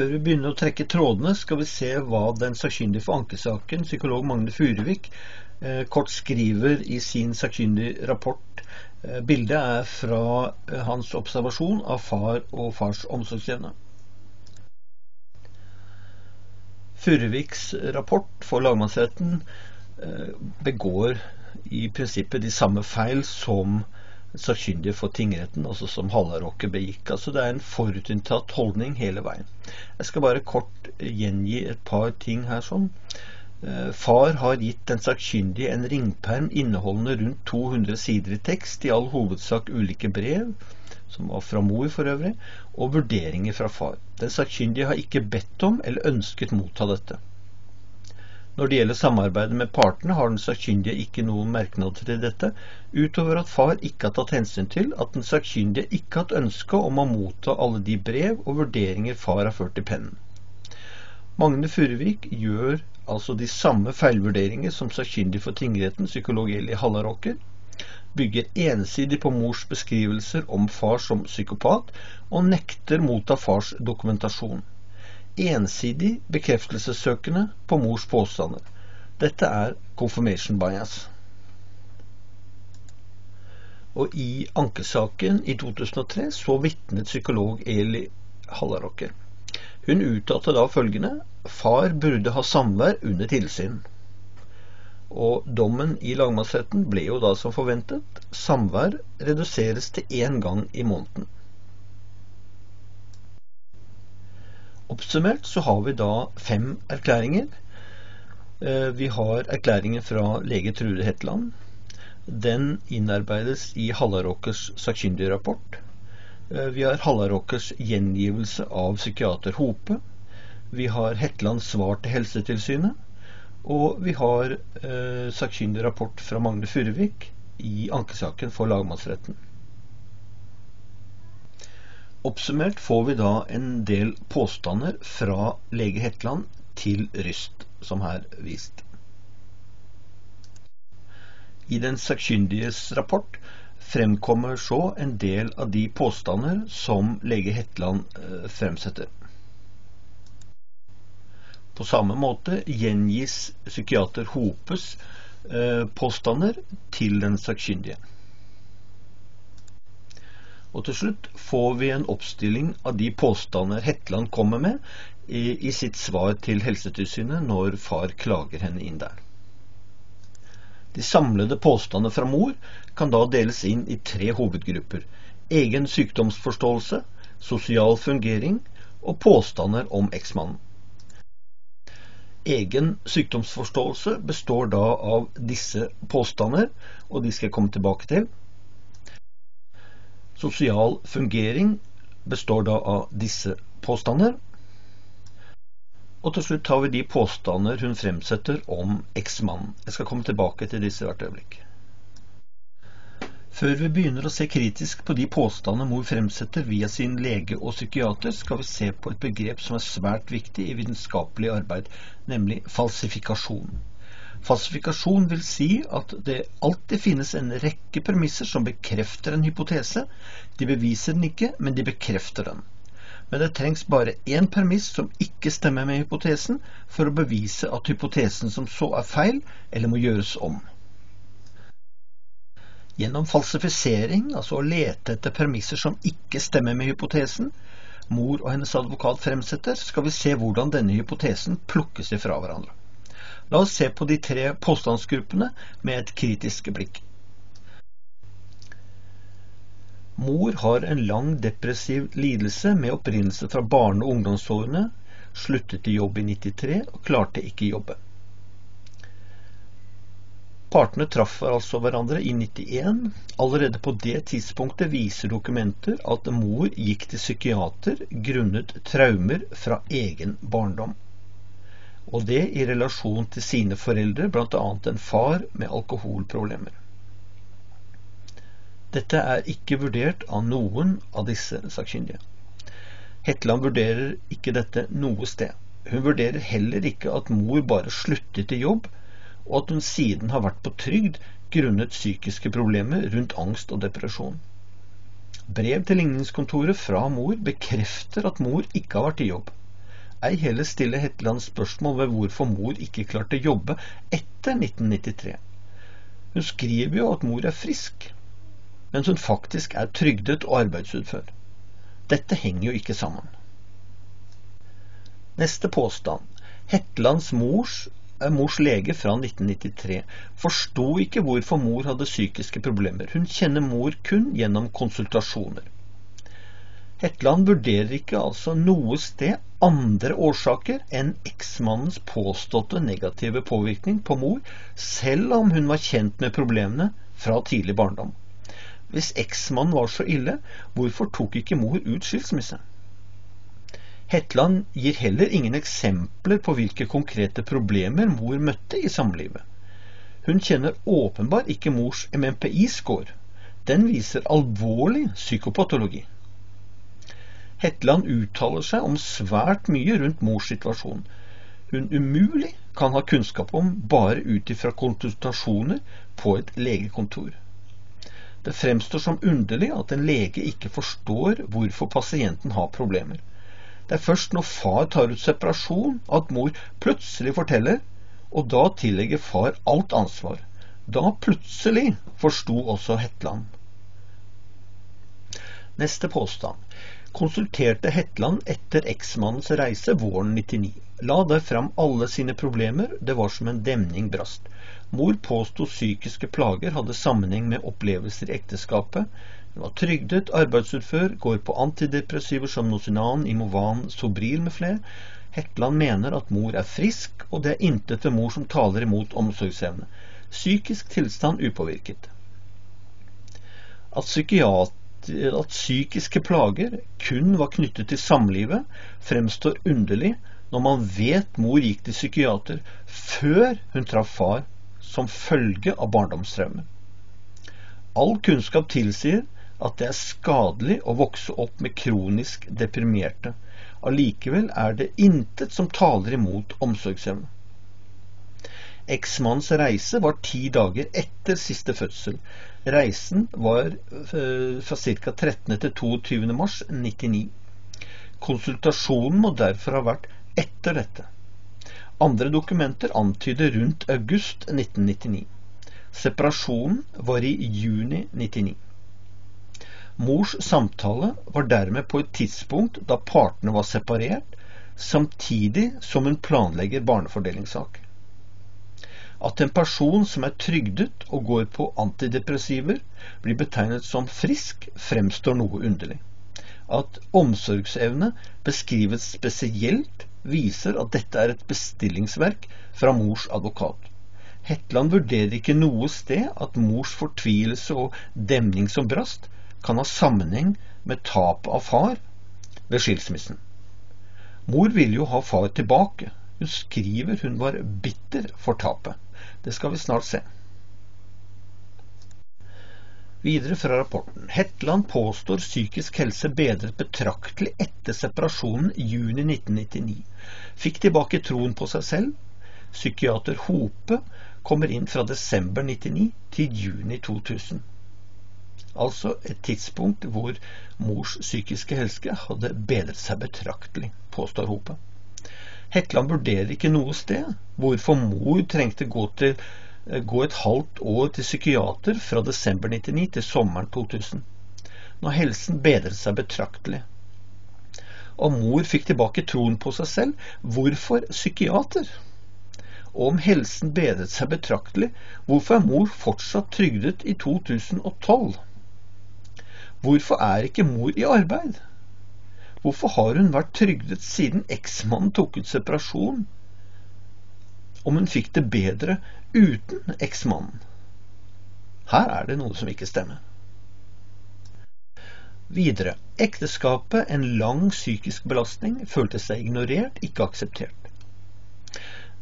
Før vi begynner å trekke trådene, skal vi se hva den sakkyndige for ankesaken, psykolog Magne Furuvik, eh, kort skriver i sin sakkyndige rapport. Eh, bildet er fra eh, hans observasjon av far og fars omsorgsevne. Furuviks rapport for lagmannsretten begår i prinsippet de samme feil som sakkyndige for tingretten, altså som Hallaråker begikk. Altså det er en forutinntatt holdning hele veien. Jeg skal bare kort gjengi et par ting her sånn. Eh, far har gitt den sakkyndige en ringperm inneholdende rundt 200 sider i tekst, i all hovedsak ulike brev, som var fra mor for øvrig, og vurderinger fra far. Den sakkyndige har ikke bedt om eller ønsket motta dette. Når det gjelder samarbeidet med partene, har den sakkyndige ikke noen merknader til dette, utover at far ikke har tatt hensyn til at den sakkyndige ikke har hatt ønske om å motta alle de brev og vurderinger far har ført i pennen. Magne Furuvik gjør altså de samme feilvurderinger som sakkyndig for tingretten, psykolog Eli Hallaråker, bygger ensidig på mors beskrivelser om far som psykopat, og nekter motta fars dokumentasjon. Ensidig bekreftelsessøkende på mors påstander. Dette er confirmation bias. Og i ankesaken i 2003 så vitnet psykolog Eli Hallaråker. Hun uttalte da følgende Far burde ha samvær under tilsyn. Og dommen i lagmannsretten ble jo da som forventet. Samvær reduseres til én gang i måneden. Oppsummert så har vi da fem erklæringer. Eh, vi har erklæringen fra lege Trude Hetland. Den innarbeides i Hallaråkers sakkyndige rapport. Eh, vi har Hallaråkers gjengivelse av psykiater Hope. Vi har Hetlands svar til Helsetilsynet Og vi har eh, sakkyndig rapport fra Magne Furuvik i ankesaken for lagmannsretten. Oppsummert får vi da en del påstander fra lege Hetland til Ryst, som her vist. I den sakkyndiges rapport fremkommer så en del av de påstander som lege Hetland eh, fremsetter. På samme måte gjengis psykiater Hopes eh, påstander til den sakkyndige. Og til slutt får vi en oppstilling av de påstander Hetland kommer med i, i sitt svar til Helsetilsynet når far klager henne inn der. De samlede påstander fra mor kan da deles inn i tre hovedgrupper. Egen sykdomsforståelse, sosial fungering og påstander om eksmannen. Egen sykdomsforståelse består da av disse påstander, og de skal jeg komme tilbake til. Sosial fungering består da av disse påstander. Og til slutt har vi de påstander hun fremsetter om eksmannen. Jeg skal komme tilbake til disse hvert øyeblikk. Før vi begynner å se kritisk på de påstander mor fremsetter via sin lege og psykiater, skal vi se på et begrep som er svært viktig i vitenskapelig arbeid, nemlig falsifikasjon. Falsifikasjon vil si at det alltid finnes en rekke premisser som bekrefter en hypotese. De beviser den ikke, men de bekrefter den. Men det trengs bare én premiss som ikke stemmer med hypotesen, for å bevise at hypotesen som så er feil, eller må gjøres om. Gjennom falsifisering, altså å lete etter premisser som ikke stemmer med hypotesen, mor og hennes advokat fremsetter, skal vi se hvordan denne hypotesen plukkes ifra hverandre. La oss se på de tre påstandsgruppene med et kritisk blikk. Mor har en lang depressiv lidelse med opprinnelse fra barne- og ungdomsårene, sluttet i jobb i 93 og klarte ikke jobbe. Partene traff altså hverandre i 91. Allerede på det tidspunktet viser dokumenter at mor gikk til psykiater grunnet traumer fra egen barndom. Og det i relasjon til sine foreldre, bl.a. en far med alkoholproblemer. Dette er ikke vurdert av noen av disse sakkyndige. Hetland vurderer ikke dette noe sted. Hun vurderer heller ikke at mor bare sluttet i jobb, og at hun siden har vært på trygd grunnet psykiske problemer rundt angst og depresjon. Brev til ligningskontoret fra mor bekrefter at mor ikke har vært i jobb. Ei heller stiller Hetland spørsmål ved hvorfor mor ikke klarte å jobbe etter 1993. Hun skriver jo at mor er frisk, mens hun faktisk er trygdet og arbeidsutfør. Dette henger jo ikke sammen. Neste påstand. Hetlands mors mors lege fra 1993 forsto ikke hvorfor mor hadde psykiske problemer. Hun kjenner mor kun gjennom konsultasjoner. Hetland vurderer ikke altså noe sted andre årsaker enn eksmannens påståtte negative påvirkning på mor, selv om hun var kjent med problemene fra tidlig barndom. Hvis eksmannen var så ille, hvorfor tok ikke mor ut skilsmisse? Hetland gir heller ingen eksempler på hvilke konkrete problemer mor møtte i samlivet. Hun kjenner åpenbart ikke mors MMPI-score. Den viser alvorlig psykopatologi. Hetland uttaler seg om svært mye rundt mors situasjon. Hun umulig kan ha kunnskap om bare ut ifra konsultasjoner på et legekontor. Det fremstår som underlig at en lege ikke forstår hvorfor pasienten har problemer. Det er først når far tar ut separasjon at mor plutselig forteller, og da tillegger far alt ansvar. Da plutselig forsto også Hetland. Neste påstand. Konsulterte Hetland etter eksmannens reise våren 99. La der fram alle sine problemer, det var som en demning brast. Mor påsto psykiske plager hadde sammenheng med opplevelser i ekteskapet, hun var trygdet, arbeidsutfør, går på antidepressiver som Nosinan, Imovan, Sobril med flere. Hetland mener at mor er frisk, og det er intet ved mor som taler imot omsorgsevne. Psykisk tilstand upåvirket. At, at psykiske plager kun var knyttet til samlivet, fremstår underlig når man vet mor gikk til psykiater før hun traff far som følge av barndomstraumer. All kunnskap tilsier at det er skadelig å vokse opp med kronisk deprimerte. Allikevel er det intet som taler imot omsorgsevne. Eksmannens reise var ti dager etter siste fødsel. Reisen var eh, fra ca. 13. til 22. mars 1999. Konsultasjonen må derfor ha vært etter dette. Andre dokumenter antyder rundt august 1999. Separasjonen var i juni 1999. Mors samtale var dermed på et tidspunkt da partene var separert, samtidig som hun planlegger barnefordelingssak. At en person som er trygdet og går på antidepressiver, blir betegnet som frisk, fremstår noe underlig. At omsorgsevne beskrives spesielt, viser at dette er et bestillingsverk fra mors advokat. Hetland vurderer ikke noe sted at mors fortvilelse og demning som brast kan ha sammenheng med tapet av far ved skilsmissen. Mor ville jo ha far tilbake. Hun skriver hun var bitter for tapet. Det skal vi snart se. Videre fra rapporten. Hetland påstår psykisk helse bedret betraktelig etter separasjonen i juni 1999. Fikk tilbake troen på seg selv. Psykiater Hope kommer inn fra desember 1999 til juni 2000. Altså et tidspunkt hvor mors psykiske helse hadde bedret seg betraktelig, påstår Hope. Hetland vurderer ikke noe sted hvorfor mor trengte gå, til, gå et halvt år til psykiater fra desember 99 til sommeren 2000, når helsen bedret seg betraktelig. Og mor fikk tilbake troen på seg selv. Hvorfor psykiater? Og om helsen bedret seg betraktelig, hvorfor er mor fortsatt trygdet i 2012? Hvorfor er ikke mor i arbeid? Hvorfor har hun vært trygdet siden eksmannen tok ut separasjon? Om hun fikk det bedre uten eksmannen? Her er det noe som ikke stemmer. Videre. Ekteskapet, en lang psykisk belastning, følte seg ignorert, ikke akseptert.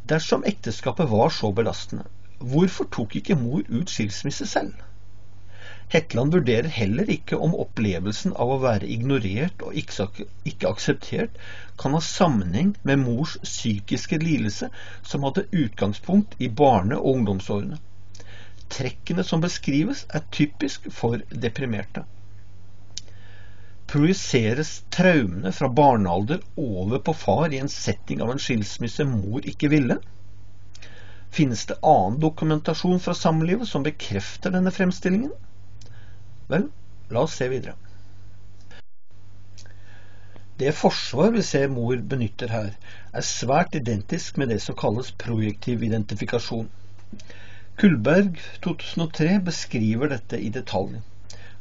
Dersom ekteskapet var så belastende, hvorfor tok ikke mor ut skilsmisse selv? Hetland vurderer heller ikke om opplevelsen av å være ignorert og ikke akseptert kan ha sammenheng med mors psykiske lidelse som hadde utgangspunkt i barne- og ungdomsårene. Trekkene som beskrives, er typisk for deprimerte. Projiseres traumene fra barnealder over på far i en setting av en skilsmisse mor ikke ville? Finnes det annen dokumentasjon fra samlivet som bekrefter denne fremstillingen? Vel, la oss se videre. Det forsvar vi ser mor benytter her, er svært identisk med det som kalles projektiv identifikasjon. Kullberg 2003 beskriver dette i detalj.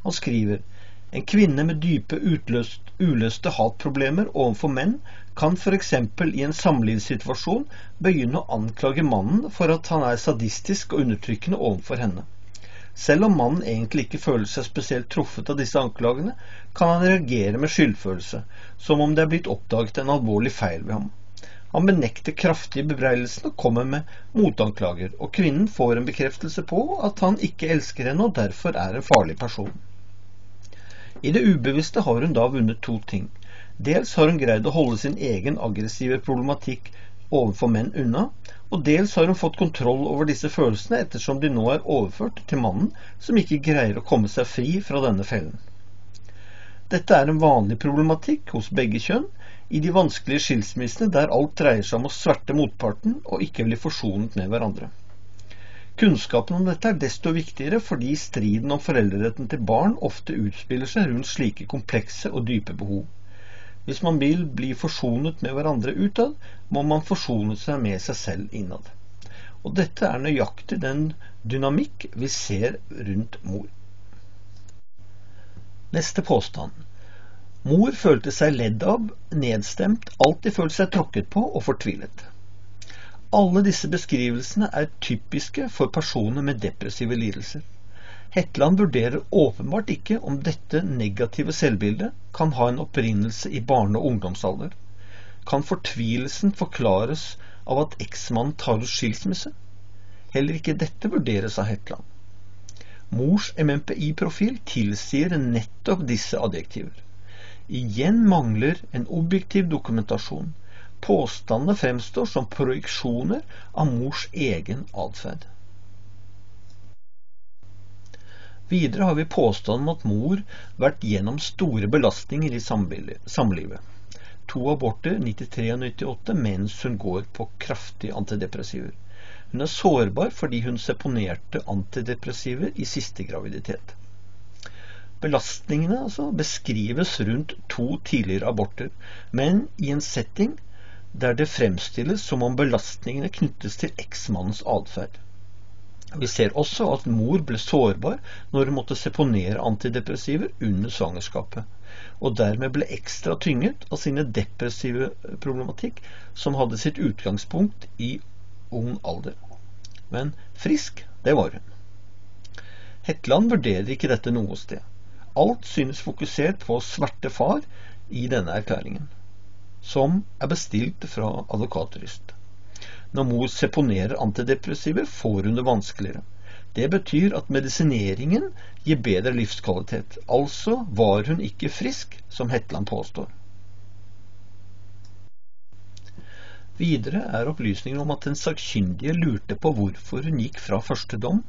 Han skriver en kvinne med dype utløst, uløste hatproblemer overfor menn kan f.eks. i en samlivssituasjon begynne å anklage mannen for at han er sadistisk og undertrykkende overfor henne. Selv om mannen egentlig ikke føler seg spesielt truffet av disse anklagene, kan han reagere med skyldfølelse, som om det er blitt oppdaget en alvorlig feil ved ham. Han benekter kraftig bebreidelsen og kommer med motanklager, og kvinnen får en bekreftelse på at han ikke elsker henne og derfor er en farlig person. I det ubevisste har hun da vunnet to ting. Dels har hun greid å holde sin egen aggressive problematikk overfor menn unna, og dels har hun fått kontroll over disse følelsene ettersom de nå er overført til mannen, som ikke greier å komme seg fri fra denne fellen. Dette er en vanlig problematikk hos begge kjønn i de vanskelige skilsmissene der alt dreier seg om å sverte motparten og ikke bli forsonet med hverandre. Kunnskapen om dette er desto viktigere fordi striden om foreldreretten til barn ofte utspiller seg rundt slike komplekse og dype behov. Hvis man vil bli forsonet med hverandre utad, må man forsone seg med seg selv innad. Og dette er nøyaktig den dynamikk vi ser rundt mor. Neste påstand. Mor følte seg ledd av, nedstemt, alltid følte seg tråkket på og fortvilet. Alle disse beskrivelsene er typiske for personer med depressive lidelser. Hetland vurderer åpenbart ikke om dette negative selvbildet kan ha en opprinnelse i barne- og ungdomsalder. kan fortvilelsen forklares av at eksmannen tar ut skilsmisse? Heller ikke dette vurderes av Hetland. Mors MMPI-profil tilsier nettopp disse adjektiver. Igjen mangler en objektiv dokumentasjon. Påstandene fremstår som projeksjoner av mors egen atferd. Videre har vi påstanden om at mor vært gjennom store belastninger i samlivet. To aborter, 93 og 98, mens hun går på kraftige antidepressiver. Hun er sårbar fordi hun seponerte antidepressiver i siste graviditet. Belastningene altså, beskrives rundt to tidligere aborter, men i en setting der det fremstilles som om belastningene knyttes til eksmannens atferd. Vi ser også at mor ble sårbar når hun måtte seponere antidepressiver under svangerskapet, og dermed ble ekstra tynget av sine depressive problematikk, som hadde sitt utgangspunkt i ung alder. Men frisk, det var hun. Hetland vurderer ikke dette noe sted. Alt synes fokusert på å sverte far i denne erklæringen, som er bestilt fra advokatryst. Når mor seponerer antidepressiver, får hun det vanskeligere. Det betyr at medisineringen gir bedre livskvalitet. Altså var hun ikke frisk, som Hetland påstår. Videre er opplysningen om at den sakkyndige lurte på hvorfor hun gikk fra første dom.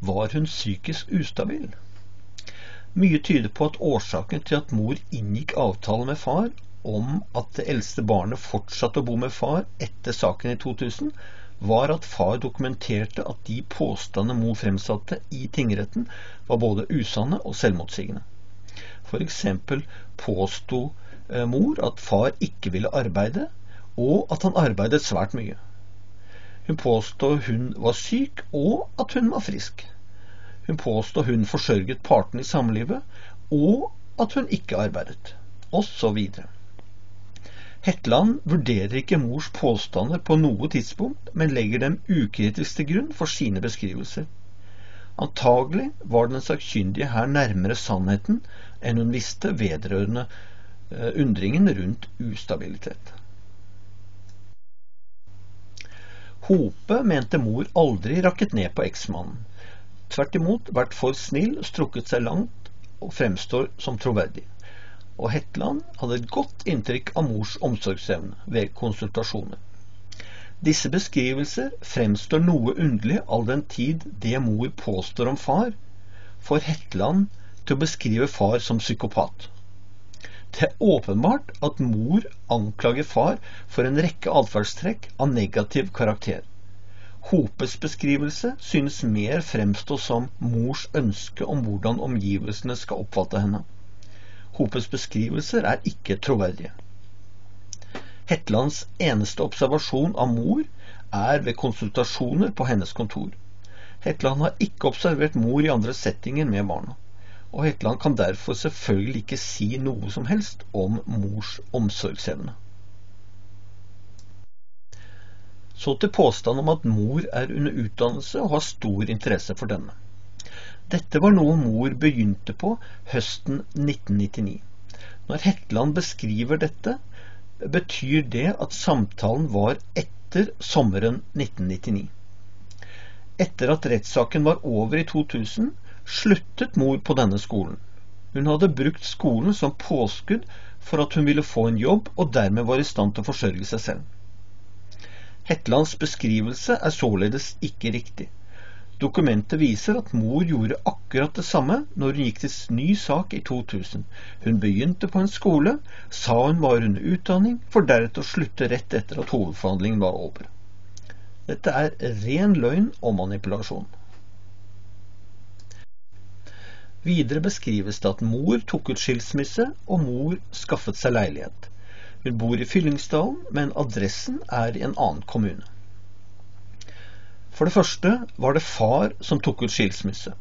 Var hun psykisk ustabil? Mye tyder på at årsaken til at mor inngikk avtale med far om at det eldste barnet fortsatte å bo med far etter saken i 2000, var at far dokumenterte at de påstandene mor fremsatte i tingretten, var både usanne og selvmotsigende. F.eks. påsto eh, mor at far ikke ville arbeide, og at han arbeidet svært mye. Hun påstod hun var syk, og at hun var frisk. Hun påstod hun forsørget partene i samlivet, og at hun ikke arbeidet, osv. Hetland vurderer ikke mors påstander på noe tidspunkt, men legger dem ukritisk til grunn for sine beskrivelser. Antagelig var den sakkyndige her nærmere sannheten enn hun visste vedrørende uh, undringen rundt ustabilitet. Hope mente mor aldri rakket ned på eksmannen. Tvert imot vært for snill, strukket seg langt og fremstår som troverdig og Hetland hadde et godt inntrykk av mors omsorgsevne ved konsultasjoner. Disse beskrivelser fremstår noe underlig all den tid det mor påstår om far, får Hetland til å beskrive far som psykopat. Det er åpenbart at mor anklager far for en rekke atferdstrekk av negativ karakter. Hopes beskrivelse synes mer fremstå som mors ønske om hvordan omgivelsene skal oppfatte henne. Hopes beskrivelser er ikke troverdige. Hetlands eneste observasjon av mor er ved konsultasjoner på hennes kontor. Hetland har ikke observert mor i andre settinger med barna, og Hetland kan derfor selvfølgelig ikke si noe som helst om mors omsorgsevne. Så til påstanden om at mor er under utdannelse og har stor interesse for denne. Dette var noe mor begynte på høsten 1999. Når Hetland beskriver dette, betyr det at samtalen var etter sommeren 1999. Etter at rettssaken var over i 2000, sluttet mor på denne skolen. Hun hadde brukt skolen som påskudd for at hun ville få en jobb, og dermed var i stand til å forsørge seg selv. Hetlands beskrivelse er således ikke riktig. Dokumentet viser at mor gjorde akkurat det samme når hun gikk til ny sak i 2000. Hun begynte på en skole, sa hun var under utdanning, for deretter å slutte rett etter at hovedforhandlingen var over. Dette er ren løgn og manipulasjon. Videre beskrives det at mor tok ut skilsmisse, og mor skaffet seg leilighet. Hun bor i Fyllingsdalen, men adressen er i en annen kommune. For det første var det far som tok ut skilsmisse.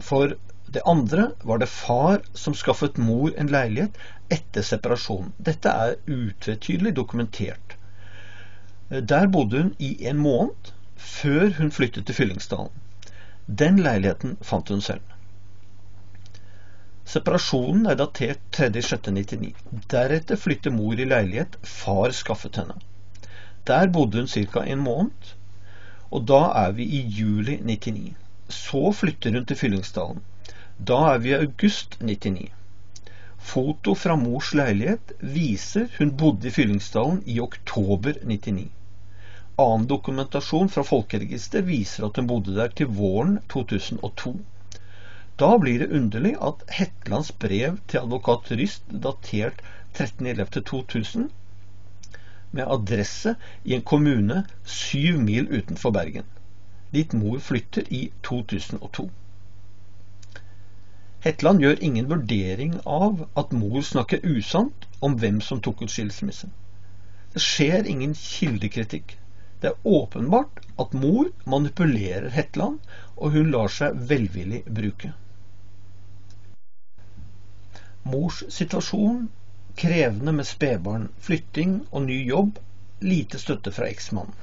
For det andre var det far som skaffet mor en leilighet etter separasjonen. Dette er utvetydelig dokumentert. Der bodde hun i en måned før hun flyttet til Fyllingsdalen. Den leiligheten fant hun selv. Separasjonen er datert 3.6.99. Deretter flytter mor i leilighet far skaffet henne. Der bodde hun ca. en måned, og da er vi i juli 99. Så flytter hun til Fyllingsdalen. Da er vi i august 99. Foto fra mors leilighet viser hun bodde i Fyllingsdalen i oktober 99. Annen dokumentasjon fra folkeregister viser at hun bodde der til våren 2002. Da blir det underlig at Hetlands brev til advokat Ryst, datert 13.11.2000, med adresse i en kommune syv mil utenfor Bergen, dit mor flytter i 2002. Hetland gjør ingen vurdering av at mor snakker usant om hvem som tok ut skilsmissen. Det skjer ingen kildekritikk. Det er åpenbart at mor manipulerer Hetland, og hun lar seg velvillig bruke. Mors situasjon krevende med spedbarn, flytting og ny jobb, lite støtte fra eksmannen.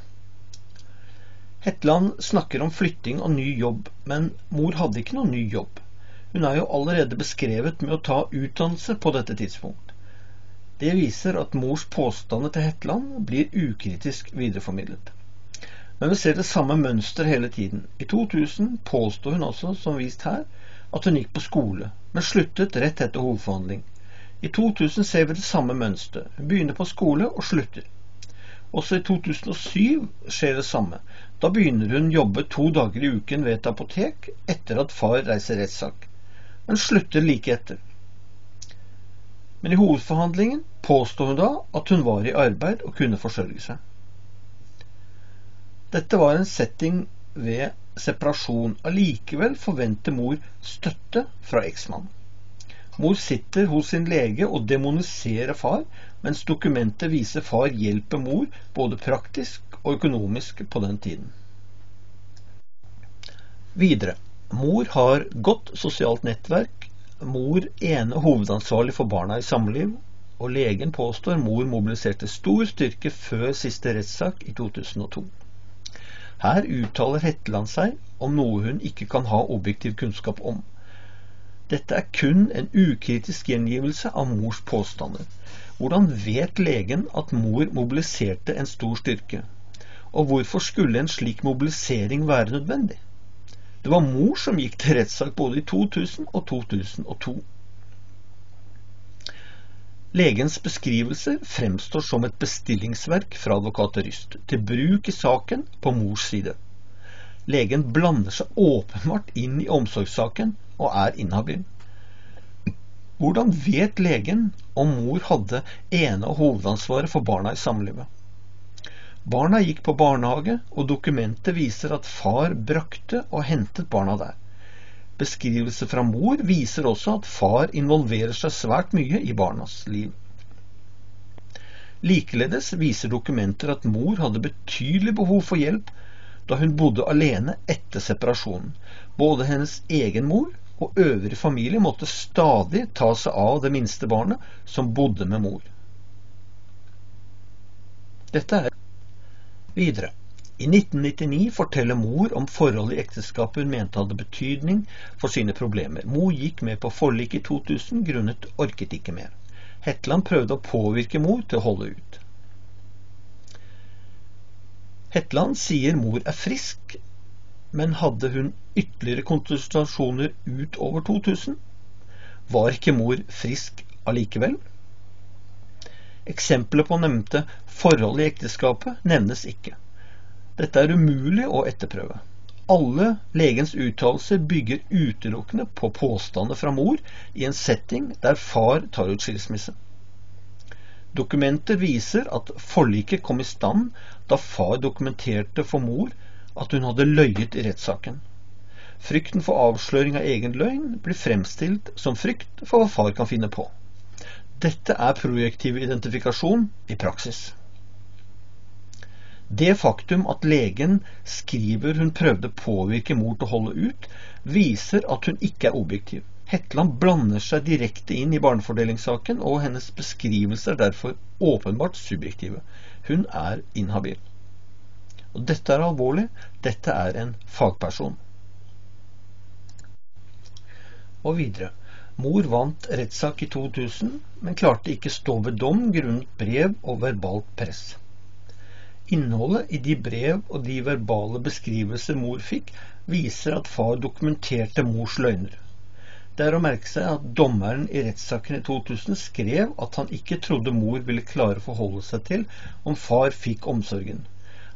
Hetland snakker om flytting og ny jobb, men mor hadde ikke noen ny jobb. Hun er jo allerede beskrevet med å ta utdannelse på dette tidspunkt. Det viser at mors påstander til Hetland blir ukritisk videreformidlet. Men vi ser det samme mønster hele tiden. I 2000 påstår hun også, som vist her, at hun gikk på skole, men sluttet rett etter hovedforhandling. I 2000 ser vi det samme mønsteret. Begynner på skole og slutter. Også i 2007 skjer det samme. Da begynner hun jobbe to dager i uken ved et apotek etter at far reiser rettssak, men slutter like etter. Men i hovedforhandlingen påstår hun da at hun var i arbeid og kunne forsørge seg. Dette var en setting ved separasjon. Allikevel forventer mor støtte fra eksmannen. Mor sitter hos sin lege og demoniserer far, mens dokumentet viser far hjelper mor både praktisk og økonomisk på den tiden. Videre. Mor har godt sosialt nettverk. Mor ene hovedansvarlig for barna i samliv, og legen påstår mor mobiliserte stor styrke før siste rettssak i 2002. Her uttaler Hetland seg om noe hun ikke kan ha objektiv kunnskap om. Dette er kun en ukritisk gjengivelse av mors påstander. Hvordan vet legen at mor mobiliserte en stor styrke? Og hvorfor skulle en slik mobilisering være nødvendig? Det var mor som gikk til rettssak både i 2000 og 2002. Legens beskrivelse fremstår som et bestillingsverk fra advokat Ryst, til bruk i saken på mors side. Legen blander seg åpenbart inn i omsorgssaken og er inhabil. Hvordan vet legen om mor hadde ene- og hovedansvaret for barna i samlivet? Barna gikk på barnehage, og dokumentet viser at far brakte og hentet barna der. Beskrivelse fra mor viser også at far involverer seg svært mye i barnas liv. Likeledes viser dokumenter at mor hadde betydelig behov for hjelp da hun bodde alene etter separasjonen. Både hennes egen mor og øvrig familie måtte stadig ta seg av det minste barnet som bodde med mor. Dette er videre. I 1999 forteller mor om forholdet i ekteskapet hun mente hadde betydning for sine problemer. Mor gikk med på forliket i 2000 grunnet orket ikke mer. Hetland prøvde å påvirke mor til å holde ut. Hetland sier mor er frisk, men hadde hun ytterligere konsultasjoner utover 2000? Var ikke mor frisk allikevel? Eksempler på nevnte forhold i ekteskapet nevnes ikke. Dette er umulig å etterprøve. Alle legens uttalelser bygger utelukkende på påstander fra mor i en setting der far tar ut skilsmisse. Dokumenter viser at forliket kom i stand da far dokumenterte for mor at hun hadde løyet i rettssaken. Frykten for avsløring av egen løgn blir fremstilt som frykt for hva far kan finne på. Dette er projektiv identifikasjon i praksis. Det faktum at legen skriver hun prøvde påvirke mor til å holde ut, viser at hun ikke er objektiv. Hetland blander seg direkte inn i barnefordelingssaken, og hennes beskrivelser er derfor åpenbart subjektive. Hun er inhabil. Og dette er alvorlig. Dette er en fagperson. Og videre. Mor vant rettssak i 2000, men klarte ikke stå ved dom grunnet brev og verbalt press. Innholdet i de brev og de verbale beskrivelser mor fikk, viser at far dokumenterte mors løgner. Det er å merke seg at dommeren i rettssaken i 2000 skrev at han ikke trodde mor ville klare å forholde seg til om far fikk omsorgen.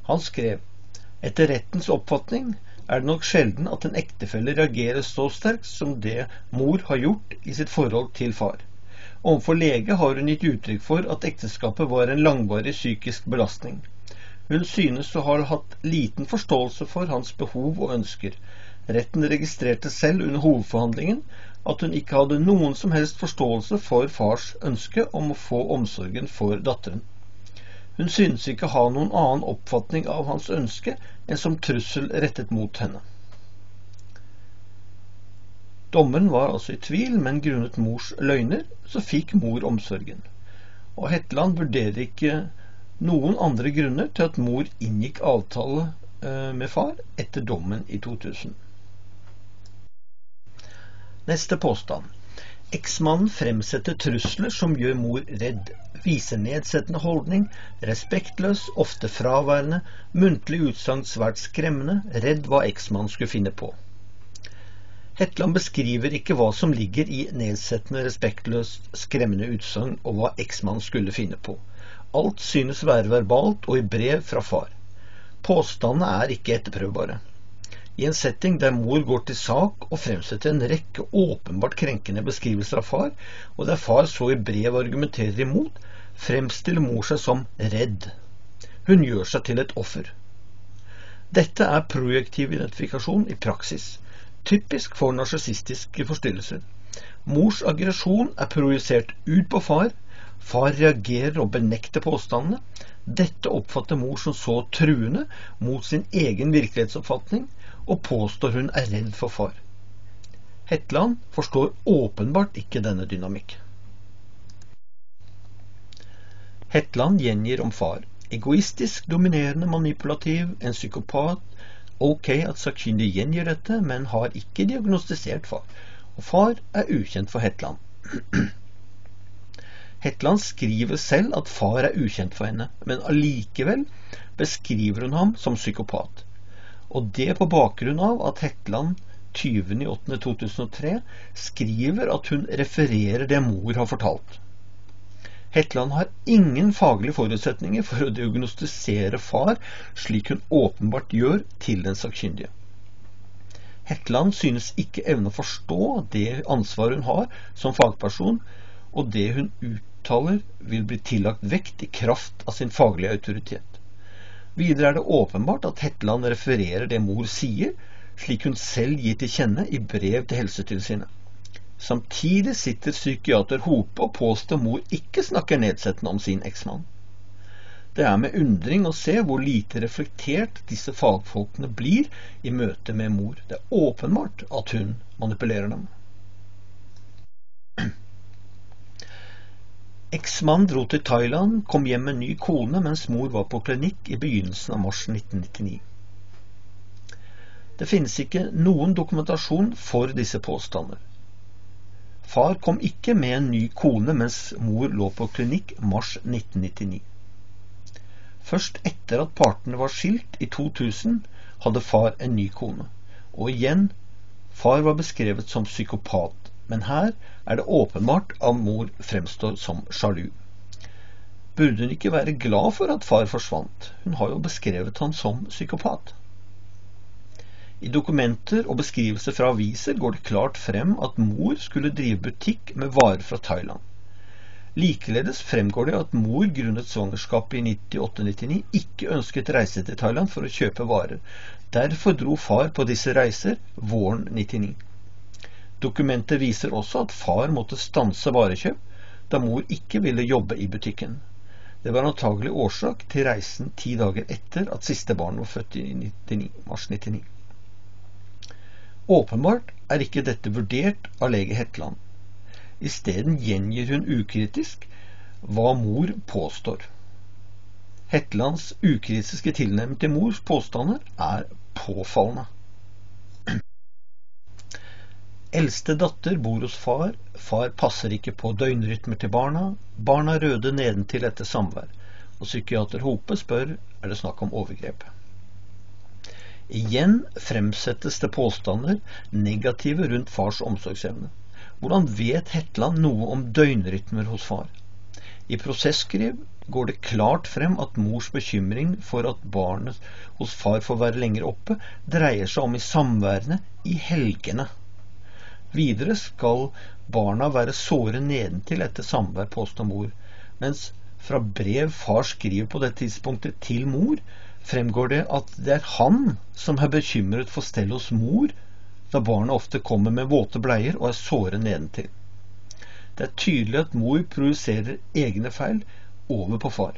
Han skrev etter rettens oppfatning er det nok sjelden at en ektefelle reagerer så sterkt som det mor har gjort i sitt forhold til far. Overfor lege har hun gitt uttrykk for at ekteskapet var en langvarig psykisk belastning. Hun synes å ha hatt liten forståelse for hans behov og ønsker, Retten registrerte selv under hovedforhandlingen at hun ikke hadde noen som helst forståelse for fars ønske om å få omsorgen for datteren. Hun synes ikke ha noen annen oppfatning av hans ønske enn som trussel rettet mot henne. Dommeren var altså i tvil, men grunnet mors løgner så fikk mor omsorgen. Og Hetland vurderer ikke noen andre grunner til at mor inngikk avtale eh, med far etter dommen i 2000. Neste påstand. Eksmannen fremsetter trusler som gjør mor redd, viser nedsettende holdning, respektløs, ofte fraværende, muntlig utsagn svært skremmende, redd hva eksmannen skulle finne på. Hetland beskriver ikke hva som ligger i nedsettende, respektløst, skremmende utsagn og hva eksmannen skulle finne på. Alt synes være verbalt og i brev fra far. Påstandene er ikke etterprøvbare i en setting der mor går til sak og fremsetter en rekke åpenbart krenkende beskrivelser av far, og der far så i brev argumenterer imot, fremstiller mor seg som redd. Hun gjør seg til et offer. Dette er projektiv identifikasjon i praksis, typisk for narsissistiske forstyrrelser. Mors aggresjon er projisert ut på far, far reagerer og benekter påstandene. Dette oppfatter mor som så truende mot sin egen virkelighetsoppfatning og påstår hun er redd for far. Hetland forstår åpenbart ikke denne dynamikk. Hetland gjengir om far. Egoistisk, dominerende, manipulativ, en psykopat. Ok at sakkyndig gjengir dette, men har ikke diagnostisert far. Og far er ukjent for Hetland. *clears throat* Hetland skriver selv at far er ukjent for henne, men allikevel beskriver hun ham som psykopat og det på bakgrunn av at Hetland 20.8.2003 skriver at hun refererer det mor har fortalt. Hetland har ingen faglige forutsetninger for å diagnostisere far, slik hun åpenbart gjør, til den sakkyndige. Hetland synes ikke evne å forstå det ansvaret hun har som fagperson, og det hun uttaler vil bli tillagt vekt i kraft av sin faglige autoritet. Videre er det åpenbart at Hetland refererer det mor sier, slik hun selv gir til kjenne i brev til Helsetilsynet. Samtidig sitter psykiater Hope og påstår mor ikke snakker nedsettende om sin eksmann. Det er med undring å se hvor lite reflektert disse fagfolkene blir i møte med mor. Det er åpenbart at hun manipulerer dem. *clears throat* Eksmannen dro til Thailand, kom hjem med ny kone mens mor var på klinikk i begynnelsen av mars 1999. Det finnes ikke noen dokumentasjon for disse påstander. Far kom ikke med en ny kone mens mor lå på klinikk mars 1999. Først etter at partene var skilt i 2000, hadde far en ny kone. Og igjen, far var beskrevet som psykopat men her er det åpenbart at mor fremstår som sjalu. Burde hun ikke være glad for at far forsvant? Hun har jo beskrevet han som psykopat. I dokumenter og beskrivelser fra aviser går det klart frem at mor skulle drive butikk med varer fra Thailand. Likeledes fremgår det at mor grunnet svangerskapet i 98-99 ikke ønsket reise til Thailand for å kjøpe varer. Derfor dro far på disse reiser våren 99. Dokumentet viser også at far måtte stanse varekjøp da mor ikke ville jobbe i butikken. Det var antagelig årsak til reisen ti dager etter at siste barn var født i 99, mars 99. Åpenbart er ikke dette vurdert av lege Hetland. Isteden gjengir hun ukritisk hva mor påstår. Hetlands ukritiske tilnærming til mors påstander er påfallende. *clears throat* Eldste datter bor hos far, Far passer ikke på døgnrytmer til barna. Barna røde nedentil etter samvær. Og psykiater Hope spør er det snakk om overgrep. Igjen fremsettes det påstander negative rundt fars omsorgsevne. Hvordan vet Hetland noe om døgnrytmer hos far? I prosesskriv går det klart frem at mors bekymring for at barnet hos far får være lenger oppe, dreier seg om i samværene i helgene. Videre skal barna være såre nedentil etter samvær, påstår mor, mens fra brev far skriver på det tidspunktet til mor, fremgår det at det er han som er bekymret for stell hos mor, da barnet ofte kommer med våte bleier og er såre nedentil. Det er tydelig at mor produserer egne feil over på far.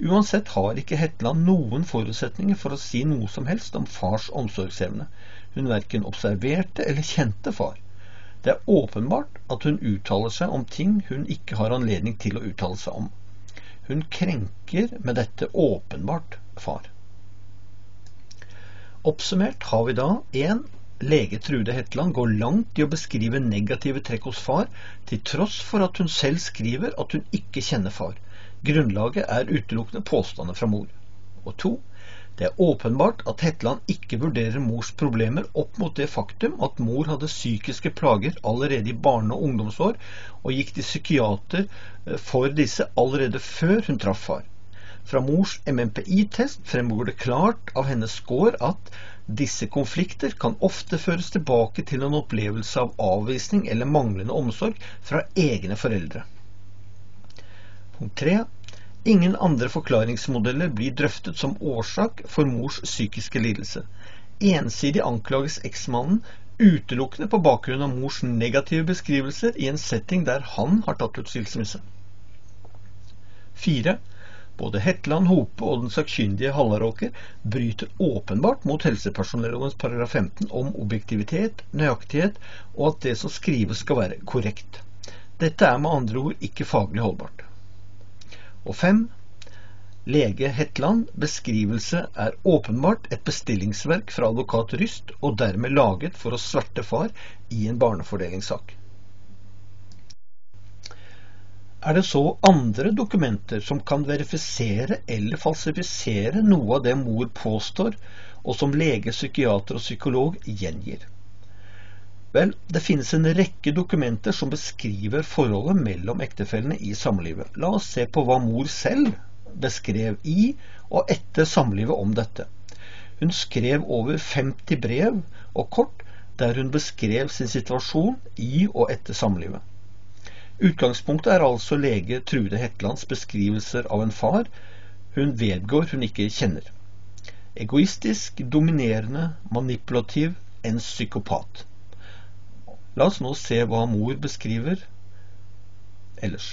Uansett har ikke Hetland noen forutsetninger for å si noe som helst om fars omsorgsevne. Hun verken observerte eller kjente far. Det er åpenbart at hun uttaler seg om ting hun ikke har anledning til å uttale seg om. Hun krenker med dette åpenbart far. Oppsummert har vi da 1. Lege Trude Hetland går langt i å beskrive negative trekk hos far, til tross for at hun selv skriver at hun ikke kjenner far. Grunnlaget er utelukkende påstander fra mor. Og 2. Det er åpenbart at Hetland ikke vurderer mors problemer opp mot det faktum at mor hadde psykiske plager allerede i barne- og ungdomsår, og gikk til psykiater eh, for disse allerede før hun traff far. Fra mors MMPI-test fremgår det klart av hennes score at disse konflikter kan ofte føres tilbake til en opplevelse av avvisning eller manglende omsorg fra egne foreldre. Punkt 3. Ingen andre forklaringsmodeller blir drøftet som årsak for mors psykiske lidelse. Ensidig anklages eksmannen utelukkende på bakgrunn av mors negative beskrivelser i en setting der han har tatt ut skilsmisse. 4. Både Hetland, Hope og den sakkyndige Hallaråker bryter åpenbart mot helsepersonellovens paragraf 15 om objektivitet, nøyaktighet og at det som skrives skal være korrekt. Dette er med andre ord ikke faglig holdbart. Og fem, lege Hetland beskrivelse er åpenbart et bestillingsverk fra advokat Ryst, og dermed laget for å sverte far i en barnefordelingssak. Er det så andre dokumenter som kan verifisere eller falsifisere noe av det mor påstår, og som lege, psykiater og psykolog gjengir? Vel, det finnes en rekke dokumenter som beskriver forholdet mellom ektefellene i samlivet. La oss se på hva mor selv beskrev i og etter samlivet om dette. Hun skrev over 50 brev og kort der hun beskrev sin situasjon i og etter samlivet. Utgangspunktet er altså lege Trude Hetlands beskrivelser av en far hun vedgår hun ikke kjenner. Egoistisk, dominerende, manipulativ, en psykopat. La oss nå se hva mor beskriver ellers.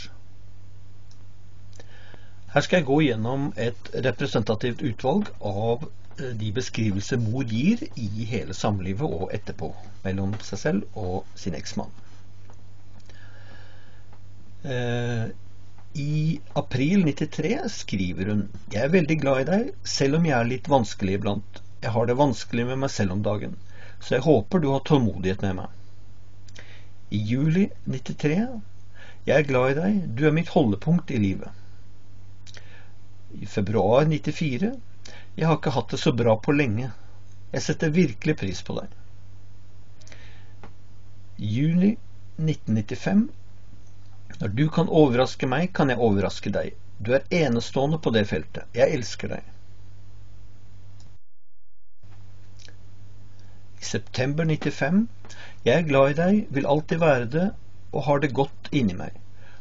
Her skal jeg gå gjennom et representativt utvalg av eh, de beskrivelser mor gir i hele samlivet og etterpå, mellom seg selv og sin eksmann. Eh, I april 93 skriver hun Jeg er veldig glad i deg, selv om jeg er litt vanskelig iblant. Jeg har det vanskelig med meg selv om dagen, så jeg håper du har tålmodighet med meg. I juli 93 Jeg er glad i deg, du er mitt holdepunkt i livet. I februar 94 Jeg har ikke hatt det så bra på lenge. Jeg setter virkelig pris på deg. Juni 1995 Når du kan overraske meg, kan jeg overraske deg. Du er enestående på det feltet. Jeg elsker deg. I september 95 jeg er glad i deg, vil alltid være det, og har det godt inni meg.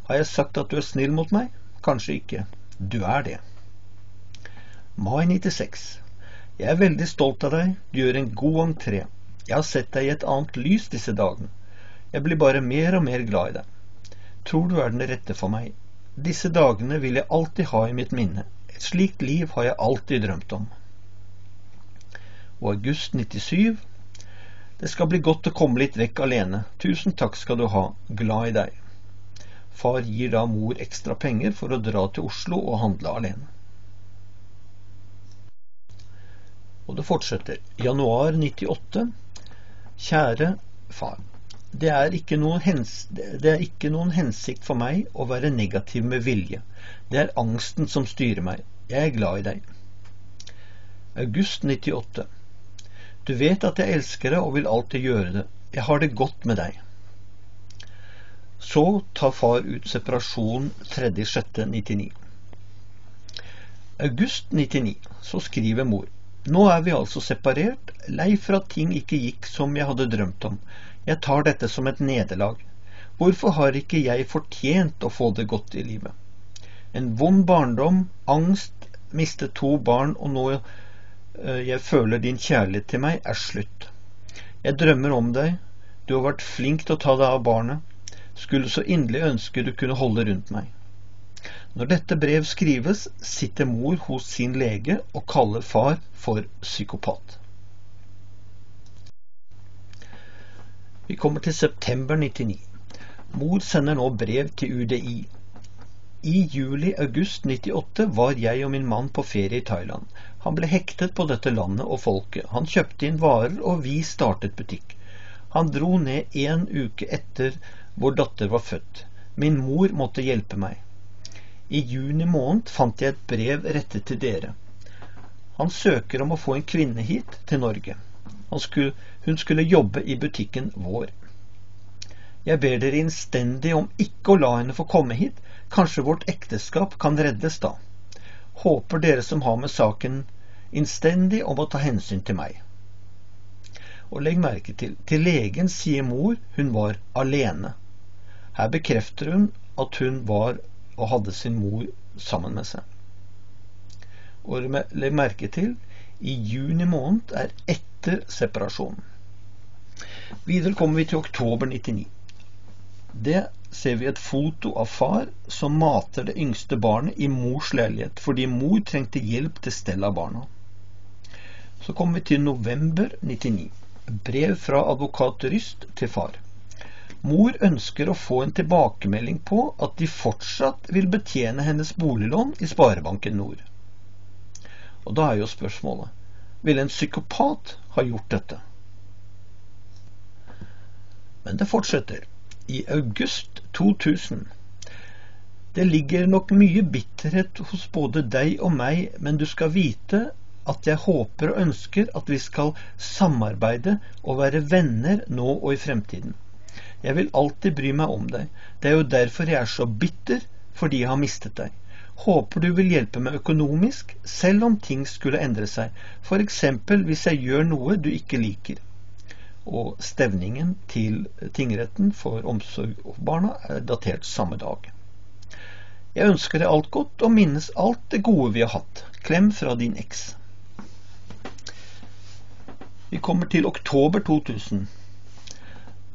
Har jeg sagt at du er snill mot meg? Kanskje ikke. Du er det. Mai 96. Jeg er veldig stolt av deg, du gjør en god entré. Jeg har sett deg i et annet lys disse dagene. Jeg blir bare mer og mer glad i deg. Tror du er den rette for meg. Disse dagene vil jeg alltid ha i mitt minne. Et slikt liv har jeg alltid drømt om. Og august 97 det skal bli godt å komme litt vekk alene. Tusen takk skal du ha. Glad i deg. Far gir da mor ekstra penger for å dra til Oslo og handle alene. Og det fortsetter. Januar 98. Kjære far. Det er, det er ikke noen hensikt for meg å være negativ med vilje. Det er angsten som styrer meg. Jeg er glad i deg. August 98. Du vet at jeg elsker deg og vil alltid gjøre det. Jeg har det godt med deg. Så tar far ut separasjon 3.6.99. August 99. Så skriver mor. Nå er vi altså separert, lei for at ting ikke gikk som jeg hadde drømt om. Jeg tar dette som et nederlag. Hvorfor har ikke jeg fortjent å få det godt i livet? En vond barndom, angst, mistet to barn, og nå jeg føler din kjærlighet til meg, er slutt. Jeg drømmer om deg, du har vært flink til å ta deg av barnet, skulle så inderlig ønske du kunne holde rundt meg. Når dette brev skrives, sitter mor hos sin lege og kaller far for psykopat. Vi kommer til september 99. Mor sender nå brev til UDI. I juli-august 98 var jeg og min mann på ferie i Thailand. Han ble hektet på dette landet og folket. Han kjøpte inn varer, og vi startet butikk. Han dro ned en uke etter vår datter var født. Min mor måtte hjelpe meg. I juni måned fant jeg et brev rettet til dere. Han søker om å få en kvinne hit, til Norge. Skulle, hun skulle jobbe i butikken vår. Jeg ber dere innstendig om ikke å la henne få komme hit. Kanskje vårt ekteskap kan reddes da. Håper dere som har med saken innstendig om å ta hensyn til meg. Og legg merke til, til legen sier mor hun var alene. Her bekrefter hun at hun var og hadde sin mor sammen med seg. Og legg merke til, i juni måned er etter separasjonen. Videre kommer vi til oktober 99. Det ser vi et foto av far som mater det yngste barnet i mors leilighet fordi mor trengte hjelp til stell av barna. Så kommer vi til november 99. Brev fra advokat Ryst til far. Mor ønsker å få en tilbakemelding på at de fortsatt vil betjene hennes boliglån i Sparebanken Nord. Og da er jo spørsmålet ville en psykopat ha gjort dette. Men det fortsetter. I august 2000. Det ligger nok mye bitterhet hos både deg og meg, men du skal vite at jeg håper og ønsker at vi skal samarbeide og være venner nå og i fremtiden. Jeg vil alltid bry meg om deg. Det er jo derfor jeg er så bitter, fordi jeg har mistet deg. Håper du vil hjelpe meg økonomisk, selv om ting skulle endre seg, f.eks. hvis jeg gjør noe du ikke liker. Og stevningen til tingretten for omsorg for barna er datert samme dag. Jeg ønsker deg alt godt og minnes alt det gode vi har hatt. Klem fra din eks. Vi kommer til oktober 2000.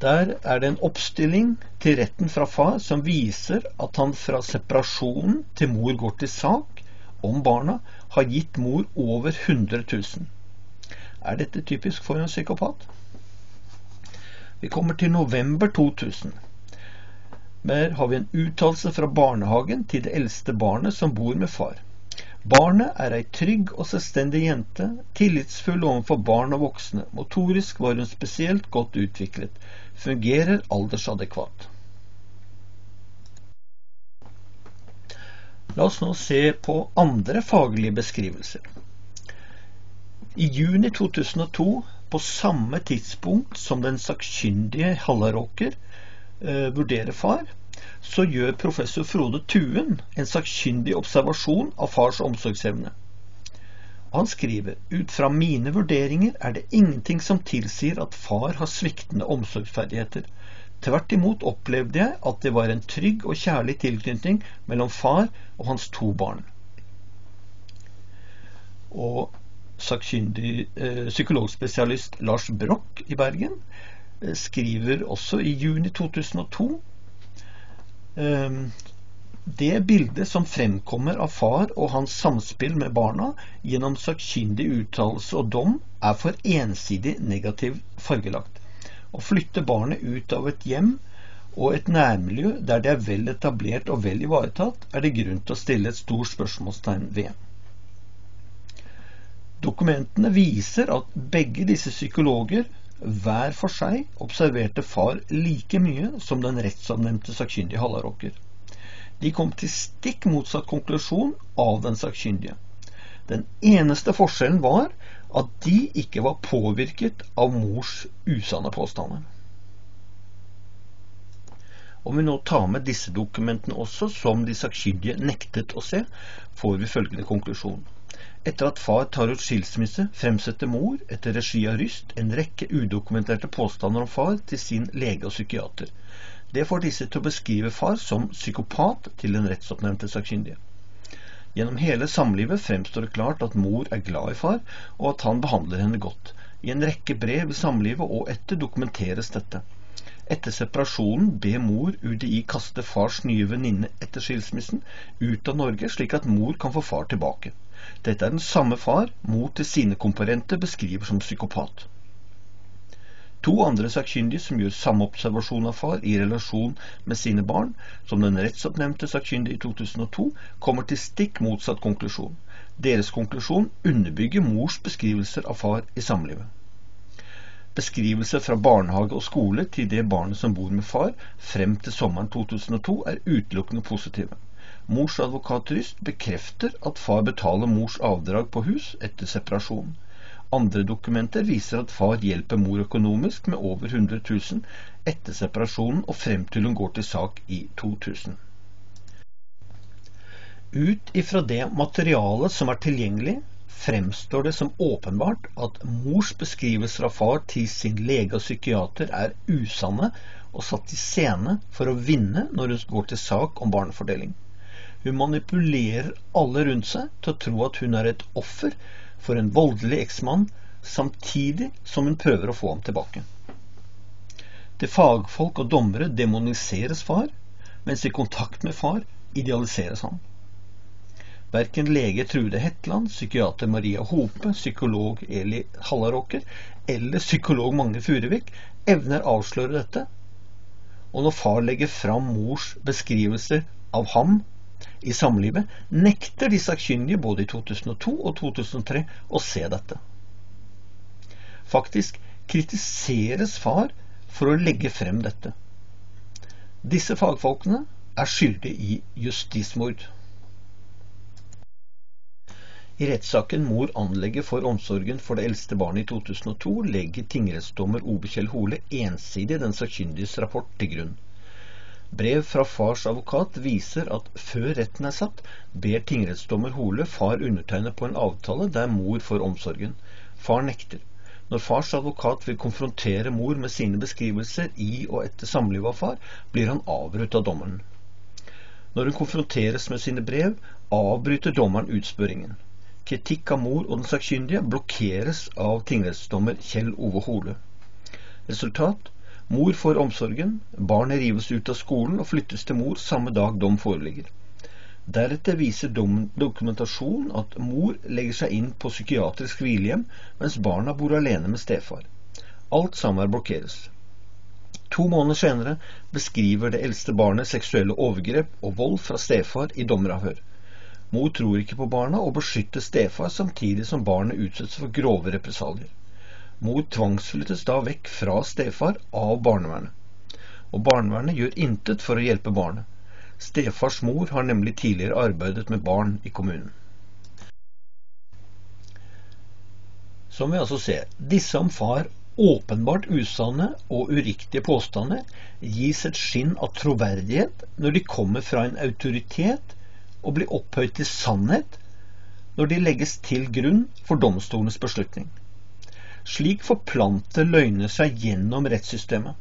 Der er det en oppstilling til retten fra far som viser at han fra separasjonen til mor går til sak om barna, har gitt mor over 100 000. Er dette typisk for en psykopat? Vi kommer til november 2000. Der har vi en uttalelse fra barnehagen til det eldste barnet som bor med far. Barnet er ei trygg og selvstendig jente, tillitsfull overfor barn og voksne. Motorisk var hun spesielt godt utviklet fungerer aldersadekvat. La oss nå se på andre faglige beskrivelser. I juni 2002, på samme tidspunkt som den sakkyndige Hallaråker eh, vurderer far, så gjør professor Frode Tuen en sakkyndig observasjon av fars omsorgsevne. Han skriver ut fra mine vurderinger er det ingenting som tilsier at far har sviktende omsorgsferdigheter. Tvert imot opplevde jeg at det var en trygg og kjærlig tilknytning mellom far og hans to barn. Og sakkyndig eh, psykologspesialist Lars Broch i Bergen eh, skriver også i juni 2002 eh, det bildet som fremkommer av far og hans samspill med barna gjennom sakkyndig uttalelse og dom, er for ensidig negativ fargelagt. Å flytte barnet ut av et hjem og et nærmiljø der det er vel etablert og vel ivaretatt, er det grunn til å stille et stort spørsmålstegn ved. Dokumentene viser at begge disse psykologer hver for seg observerte far like mye som den rettsavnevnte sakkyndige Hallaråker. De kom til stikk motsatt konklusjon av den sakkyndige. Den eneste forskjellen var at de ikke var påvirket av mors usanne påstander. Om vi nå tar med disse dokumentene også, som de sakkyndige nektet å se, får vi følgende konklusjon. Etter at far tar ut skilsmisse, fremsetter mor, etter regi av Ryst, en rekke udokumenterte påstander om far til sin lege og psykiater. Det får disse til å beskrive far som psykopat til den rettsoppnevnte sakkyndige. Gjennom hele samlivet fremstår det klart at mor er glad i far, og at han behandler henne godt. I en rekke brev i samlivet og etter dokumenteres dette. Etter separasjonen ber mor UDI kaste fars nye venninne etter skilsmissen ut av Norge, slik at mor kan få far tilbake. Dette er den samme far mor til sine komparenter beskriver som psykopat. To andre sakkyndige som gjør samme observasjon av far i relasjon med sine barn, som den rettsoppnevnte sakkyndige i 2002, kommer til stikk motsatt konklusjon. Deres konklusjon underbygger mors beskrivelser av far i samlivet. Beskrivelser fra barnehage og skole til det barnet som bor med far, frem til sommeren 2002, er utelukkende positive. Mors advokat Ryst bekrefter at far betaler mors avdrag på hus etter separasjonen. Andre dokumenter viser at far hjelper mor økonomisk med over 100 000 etter separasjonen og frem til hun går til sak i 2000. Ut ifra det materialet som er tilgjengelig, fremstår det som åpenbart at mors beskrivelser av far til sin lege og psykiater er usanne og satt i scene for å vinne når hun går til sak om barnefordeling. Hun manipulerer alle rundt seg til å tro at hun er et offer for en voldelig eksmann, samtidig som hun prøver å få ham tilbake. Til fagfolk og dommere demoniseres far, mens i kontakt med far idealiseres han. Verken lege Trude Hetland, psykiater Maria Hope, psykolog Eli Hallaråker eller psykolog Magne Furuvik evner avsløre dette. Og når far legger fram mors beskrivelser av ham i samlivet, nekter de sakkyndige både i 2002 og 2003 å se dette. Faktisk kritiseres far for å legge frem dette. Disse fagfolkene er skyldige i justismord. I rettssaken mor anlegger for omsorgen for det eldste barnet i 2002, legger tingrettsdommer Obe Kjell Hole ensidig den sakkyndiges rapport til grunn. Brev fra fars advokat viser at før retten er satt, ber tingrettsdommer Hole far undertegne på en avtale der mor får omsorgen. Far nekter. Når fars advokat vil konfrontere mor med sine beskrivelser i og etter samlivet av far, blir han avbrutt av dommeren. Når hun konfronteres med sine brev, avbryter dommeren utspørringen. Kritikk av mor og den sakkyndige blokkeres av tingrettsdommer Kjell Ove Hole. Resultat Mor får omsorgen, barnet rives ut av skolen og flyttes til mor samme dag dom foreligger. Deretter viser dokumentasjon at mor legger seg inn på psykiatrisk hvilehjem, mens barna bor alene med stefar. Alt samvær blokkeres. To måneder senere beskriver det eldste barnet seksuelle overgrep og vold fra stefar i dommeravhør. Mor tror ikke på barna og beskytter stefar samtidig som barnet utsettes for grove represalier. Mor tvangsflyttes da vekk fra stefar av barnevernet. Og barnevernet gjør intet for å hjelpe barnet. Stefars mor har nemlig tidligere arbeidet med barn i kommunen. Som vi altså ser, disse om far åpenbart usanne og uriktige påstander gis et skinn av troverdighet når de kommer fra en autoritet og blir opphøyd til sannhet når de legges til grunn for domstolens beslutning. Slik forplanter løgner seg gjennom rettssystemet.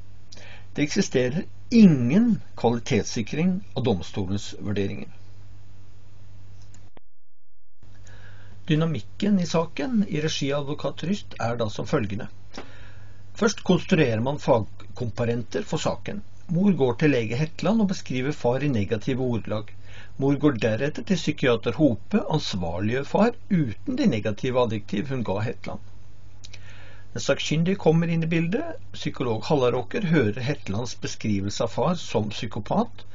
Det eksisterer ingen kvalitetssikring av domstolens vurderinger. Dynamikken i saken i regi av advokat Ryst er da som følgende. Først konstruerer man fagkomparenter for saken. Mor går til lege Hetland og beskriver far i negative ordelag. Mor går deretter til psykiater Hope, ansvarliggjør far uten de negative adjektiv hun ga Hetland. Den sakkyndige kommer inn i bildet. Psykolog Hallaråker hører Hetlands beskrivelse av far som psykopat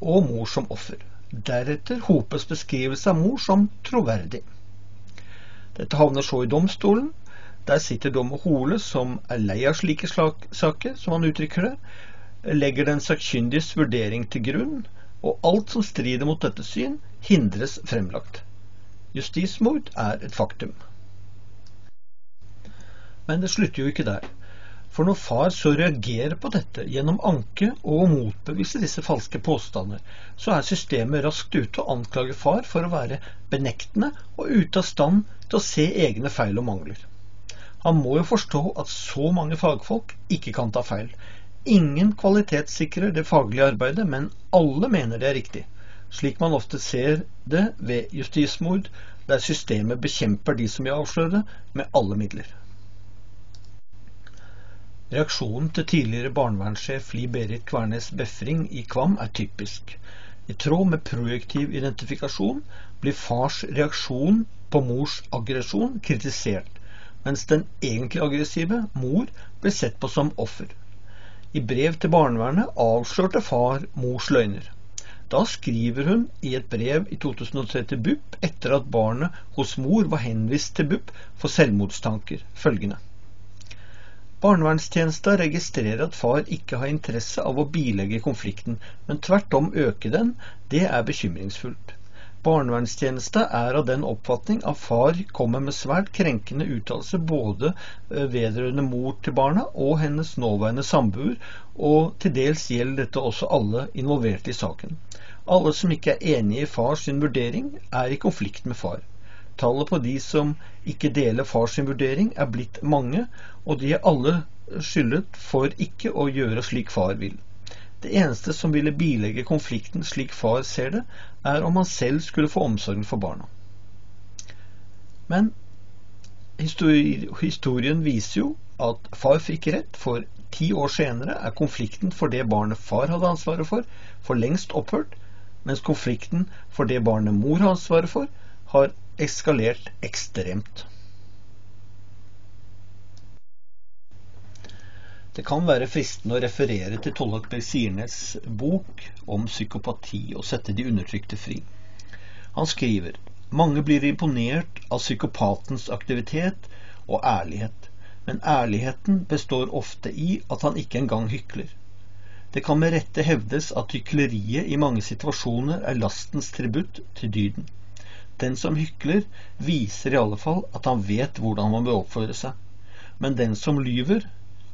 og mor som offer. Deretter Hopes beskrivelse av mor som troverdig. Dette havner så i domstolen, Der sitter dommer Hole, som er lei av slike saker, som han uttrykker det, legger den sakkyndiges vurdering til grunn, og alt som strider mot dette syn, hindres fremlagt. Justismord er et faktum. Men det slutter jo ikke der. For når far så reagerer på dette gjennom anke og motbevise disse falske påstander, så er systemet raskt ute og anklager far for å være benektende og ute av stand til å se egne feil og mangler. Han må jo forstå at så mange fagfolk ikke kan ta feil. Ingen kvalitetssikrer det faglige arbeidet, men alle mener det er riktig, slik man ofte ser det ved justismord, der systemet bekjemper de som vil avsløre det, med alle midler. Reaksjonen til tidligere barnevernssjef Li-Berit Kvernes Befring i Kvam er typisk. I tråd med projektiv identifikasjon blir fars reaksjon på mors aggresjon kritisert, mens den egentlig aggressive, mor, blir sett på som offer. I brev til barnevernet avslørte far mors løgner. Da skriver hun i et brev i 2003 til BUP, etter at barnet hos mor var henvist til BUP for selvmordstanker, følgende. Barnevernstjenesta registrerer at far ikke har interesse av å bilegge konflikten, men tvert om øke den. Det er bekymringsfullt. Barnevernstjenesta er av den oppfatning at far kommer med svært krenkende uttalelser både eh, vedrørende mor til barna og hennes nåværende samboer, og til dels gjelder dette også alle involverte i saken. Alle som ikke er enige i fars vurdering, er i konflikt med far. Tallet på de som ikke deler fars vurdering, er blitt mange, og de er alle skyldet for ikke å gjøre slik far vil. Det eneste som ville bilegge konflikten slik far ser det, er om han selv skulle få omsorgen for barna. Men historien viser jo at far fikk rett, for ti år senere er konflikten for det barnet far hadde ansvaret for, for lengst opphørt, mens konflikten for det barnet mor har ansvaret for, har eskalert ekstremt. Det kan være fristende å referere til Tollakberg Bersirnes bok om psykopati og sette de undertrykte fri. Han skriver mange blir imponert av psykopatens aktivitet og ærlighet, men ærligheten består ofte i at han ikke engang hykler. Det kan med rette hevdes at hykleriet i mange situasjoner er lastens tributt til dyden. Den som hykler, viser i alle fall at han vet hvordan man bør oppføre seg. Men den som lyver,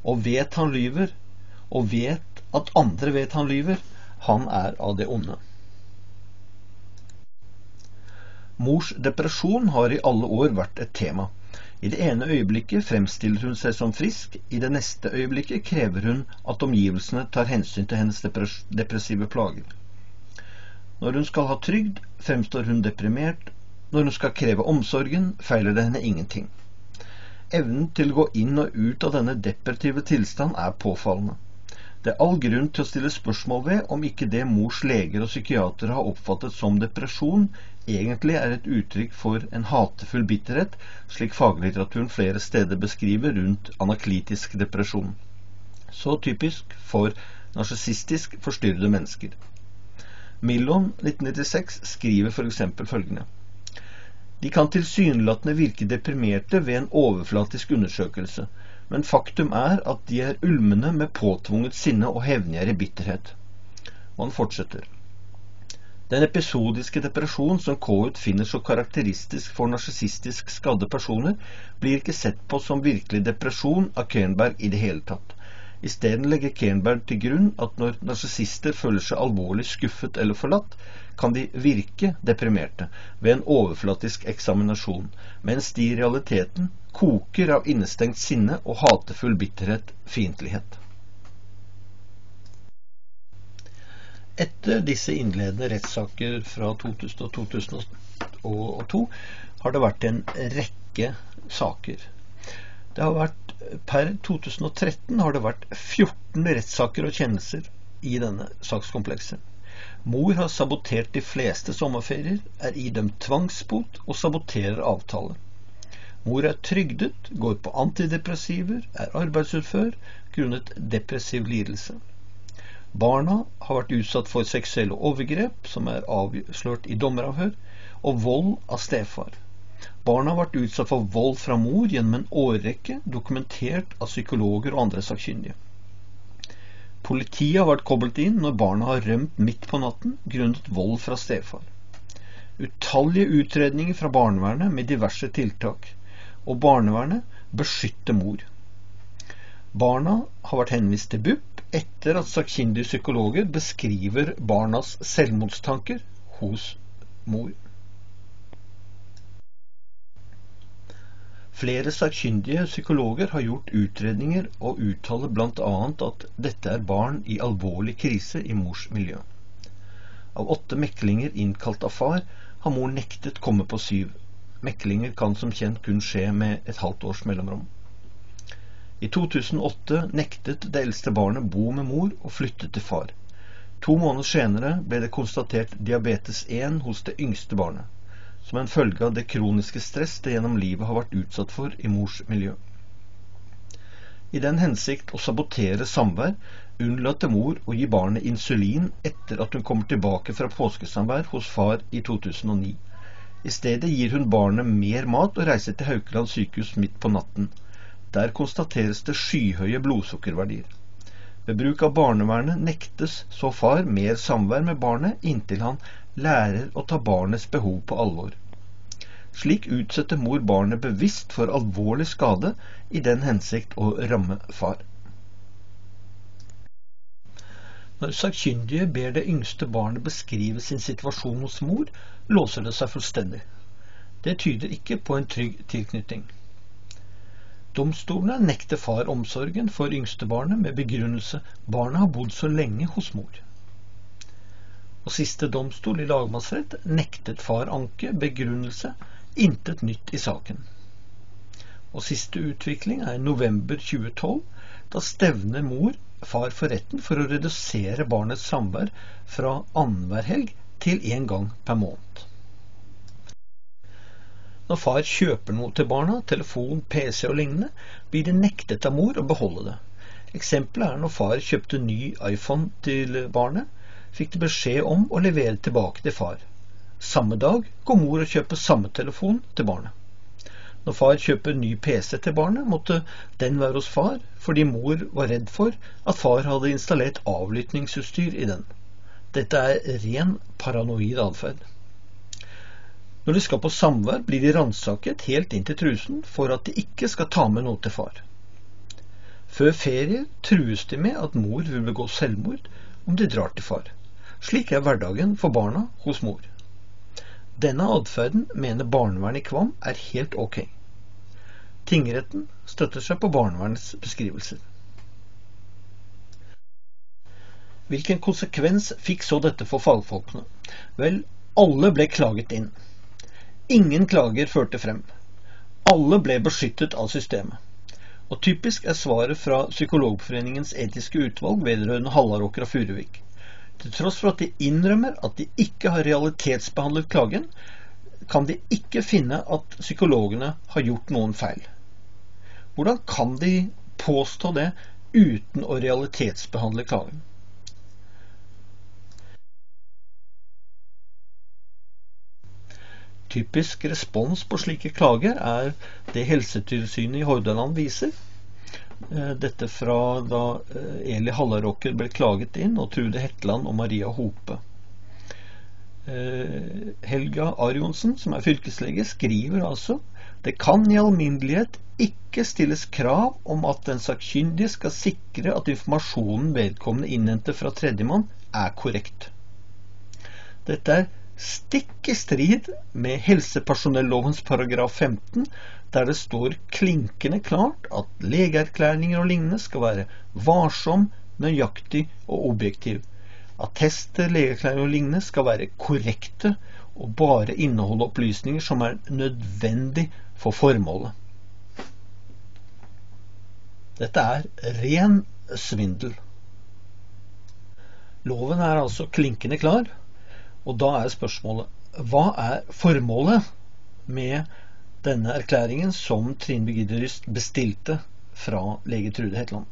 og vet han lyver, og vet at andre vet han lyver, han er av det onde. Mors depresjon har i alle år vært et tema. I det ene øyeblikket fremstiller hun seg som frisk, i det neste øyeblikket krever hun at omgivelsene tar hensyn til hennes depressive plager. Når hun skal ha trygd, fremstår hun deprimert når hun skal kreve omsorgen, feiler det henne ingenting. Evnen til å gå inn og ut av denne depressive tilstand er påfallende. Det er all grunn til å stille spørsmål ved om ikke det mors leger og psykiatere har oppfattet som depresjon, egentlig er et uttrykk for en hatefull bitterhet, slik faglitteraturen flere steder beskriver rundt anaklitisk depresjon. Så typisk for narsissistisk forstyrrede mennesker. Millon 1996 skriver f.eks. følgende de kan tilsynelatende virke deprimerte ved en overflatisk undersøkelse, men faktum er at de er ulmende med påtvunget sinne og hevngjerrig bitterhet. Han fortsetter. Den episodiske depresjon som Kohut finner så karakteristisk for narsissistisk skadde personer, blir ikke sett på som virkelig depresjon av Kernberg i det hele tatt. Isteden legger Kernberg til grunn at når narsissister føler seg alvorlig skuffet eller forlatt, kan de virke deprimerte ved en overflatisk eksaminasjon, mens de i realiteten koker av innestengt sinne og hatefull bitterhet, fiendtlighet. Etter disse innledende rettssaker fra 2000 og 2002 har det vært en rekke saker. Det har vært, Per 2013 har det vært 14 rettssaker og kjennelser i denne sakskomplekset. Mor har sabotert de fleste sommerferier, er idømt tvangsbot og saboterer avtale. Mor er trygdet, går på antidepressiver, er arbeidsutfør grunnet depressiv lidelse. Barna har vært utsatt for seksuelle overgrep, som er avslørt i dommeravhør, og vold av stefar. Barna har vært utsatt for vold fra mor gjennom en årrekke, dokumentert av psykologer og andre sakkyndige. Politiet har vært koblet inn når barna har rømt midt på natten grunnet vold fra stefar. Utallige utredninger fra barnevernet med diverse tiltak, og barnevernet beskytter mor. Barna har vært henvist til BUP etter at sakkyndige psykologer beskriver barnas selvmordstanker hos mor. Flere sakkyndige psykologer har gjort utredninger og uttaler bl.a. at dette er barn i alvorlig krise i mors miljø. Av åtte meklinger innkalt av far har mor nektet komme på syv. Meklinger kan som kjent kun skje med et halvt års mellomrom. I 2008 nektet det eldste barnet bo med mor og flyttet til far. To måneder senere ble det konstatert diabetes 1 hos det yngste barnet som en følge av det kroniske stress det gjennom livet har vært utsatt for i mors miljø. I den hensikt å sabotere samvær unnlater mor å gi barnet insulin etter at hun kommer tilbake fra påskesamvær hos far i 2009. I stedet gir hun barnet mer mat og reiser til Haukeland sykehus midt på natten. Der konstateres det skyhøye blodsukkerverdier. Ved bruk av barnevernet nektes så far mer samvær med barnet inntil han lærer å ta barnets behov på alvor. Slik utsetter mor barnet bevisst for alvorlig skade i den hensikt å ramme far. Når sakkyndige ber det yngste barnet beskrive sin situasjon hos mor, låser det seg fullstendig. Det tyder ikke på en trygg tilknytning. Domstolene nekter far omsorgen for yngstebarnet med begrunnelse barnet har bodd så lenge hos mor og siste domstol i lagmannsrett nektet far anke, begrunnelse, intet nytt i saken. Og siste utvikling er november 2012. Da stevner mor far for retten for å redusere barnets samvær fra annenhver helg til én gang per måned. Når far kjøper noe til barna, telefon, PC og lignende, blir det nektet av mor å beholde det. Eksempelet er når far kjøpte ny iPhone til barnet, fikk de beskjed om å levere tilbake til far. Samme dag går mor og kjøper samme telefon til barnet. Når far kjøper ny PC til barnet, måtte den være hos far, fordi mor var redd for at far hadde installert avlyttingsutstyr i den. Dette er ren paranoid atferd. Når de skal på samvær, blir de ransaket helt inn til trusen for at de ikke skal ta med noe til far. Før ferie trues de med at mor vil begå selvmord om de drar til far. Slik er hverdagen for barna hos mor. Denne atferden mener barnevernet i Kvam er helt ok. Tingretten støtter seg på barnevernets beskrivelser. Hvilken konsekvens fikk så dette for fagfolkene? Vel, alle ble klaget inn. Ingen klager førte frem. Alle ble beskyttet av systemet. Og typisk er svaret fra Psykologforeningens etiske utvalg vedrørende Hallaråker og Furuvik. Til tross for at de innrømmer at de ikke har realitetsbehandlet klagen, kan de ikke finne at psykologene har gjort noen feil. Hvordan kan de påstå det uten å realitetsbehandle klagen? Typisk respons på slike klager er det Helsetilsynet i Hordaland viser. Eh, dette fra da eh, Eli Hallaråker ble klaget inn, og Trude Hetland og Maria Hope. Eh, Helga Arjonsen, som er fylkeslege, skriver altså det kan i alminnelighet ikke stilles krav om at den sakkyndige skal sikre at informasjonen vedkommende innhenter fra tredjemann, er korrekt. Dette er stikk i strid med helsepersonellovens paragraf 15, der det står klinkende klart at legeerklæringer og lignende skal være varsom, nøyaktig og objektiv. Attester, legeerklæringer og lignende skal være korrekte og bare inneholde opplysninger som er nødvendig for formålet. Dette er ren svindel. Loven er altså klinkende klar, og da er spørsmålet hva er formålet med denne erklæringen som Trine Birgitte Ryst bestilte fra lege Trude Hetland.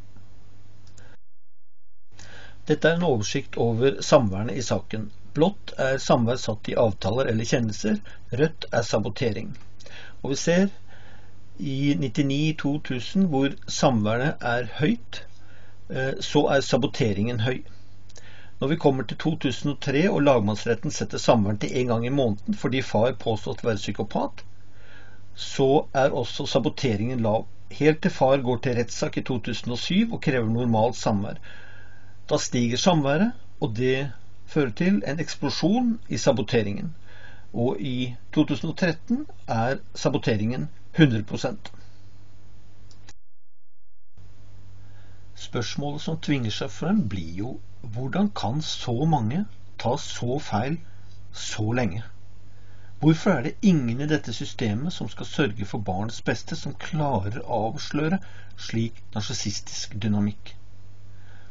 Dette er en oversikt over samværene i saken. Blått er samvær satt i avtaler eller kjennelser, rødt er sabotering. Og vi ser i 99-2000 hvor samværet er høyt, eh, så er saboteringen høy. Når vi kommer til 2003 og lagmannsretten setter samværet til én gang i måneden fordi far påstått å være psykopat, så er også saboteringen lav. Helt til far går til rettssak i 2007 og krever normalt samvær. Da stiger samværet, og det fører til en eksplosjon i saboteringen. Og i 2013 er saboteringen 100% Spørsmålet som tvinger seg frem, blir jo hvordan kan så mange ta så feil så lenge? Hvorfor er det ingen i dette systemet som skal sørge for barnets beste, som klarer å avsløre slik narsissistisk dynamikk?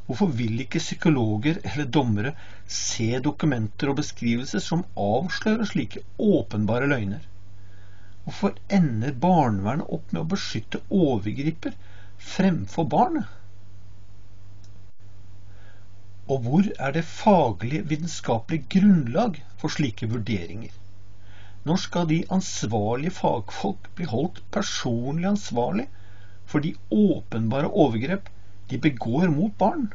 Hvorfor vil ikke psykologer eller dommere se dokumenter og beskrivelser som avslører slike åpenbare løgner? Hvorfor ender barnevernet opp med å beskytte overgriper fremfor barnet? Og hvor er det faglige, vitenskapelige grunnlag for slike vurderinger? Når skal de ansvarlige fagfolk bli holdt personlig ansvarlig for de åpenbare overgrep de begår mot barn?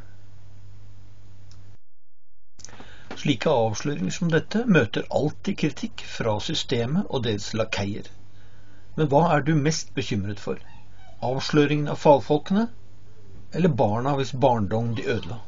Slike avsløringer som dette møter alltid kritikk fra systemet og deres lakeier. Men hva er du mest bekymret for? Avsløringen av fagfolkene, eller barna hvis barndom de ødela?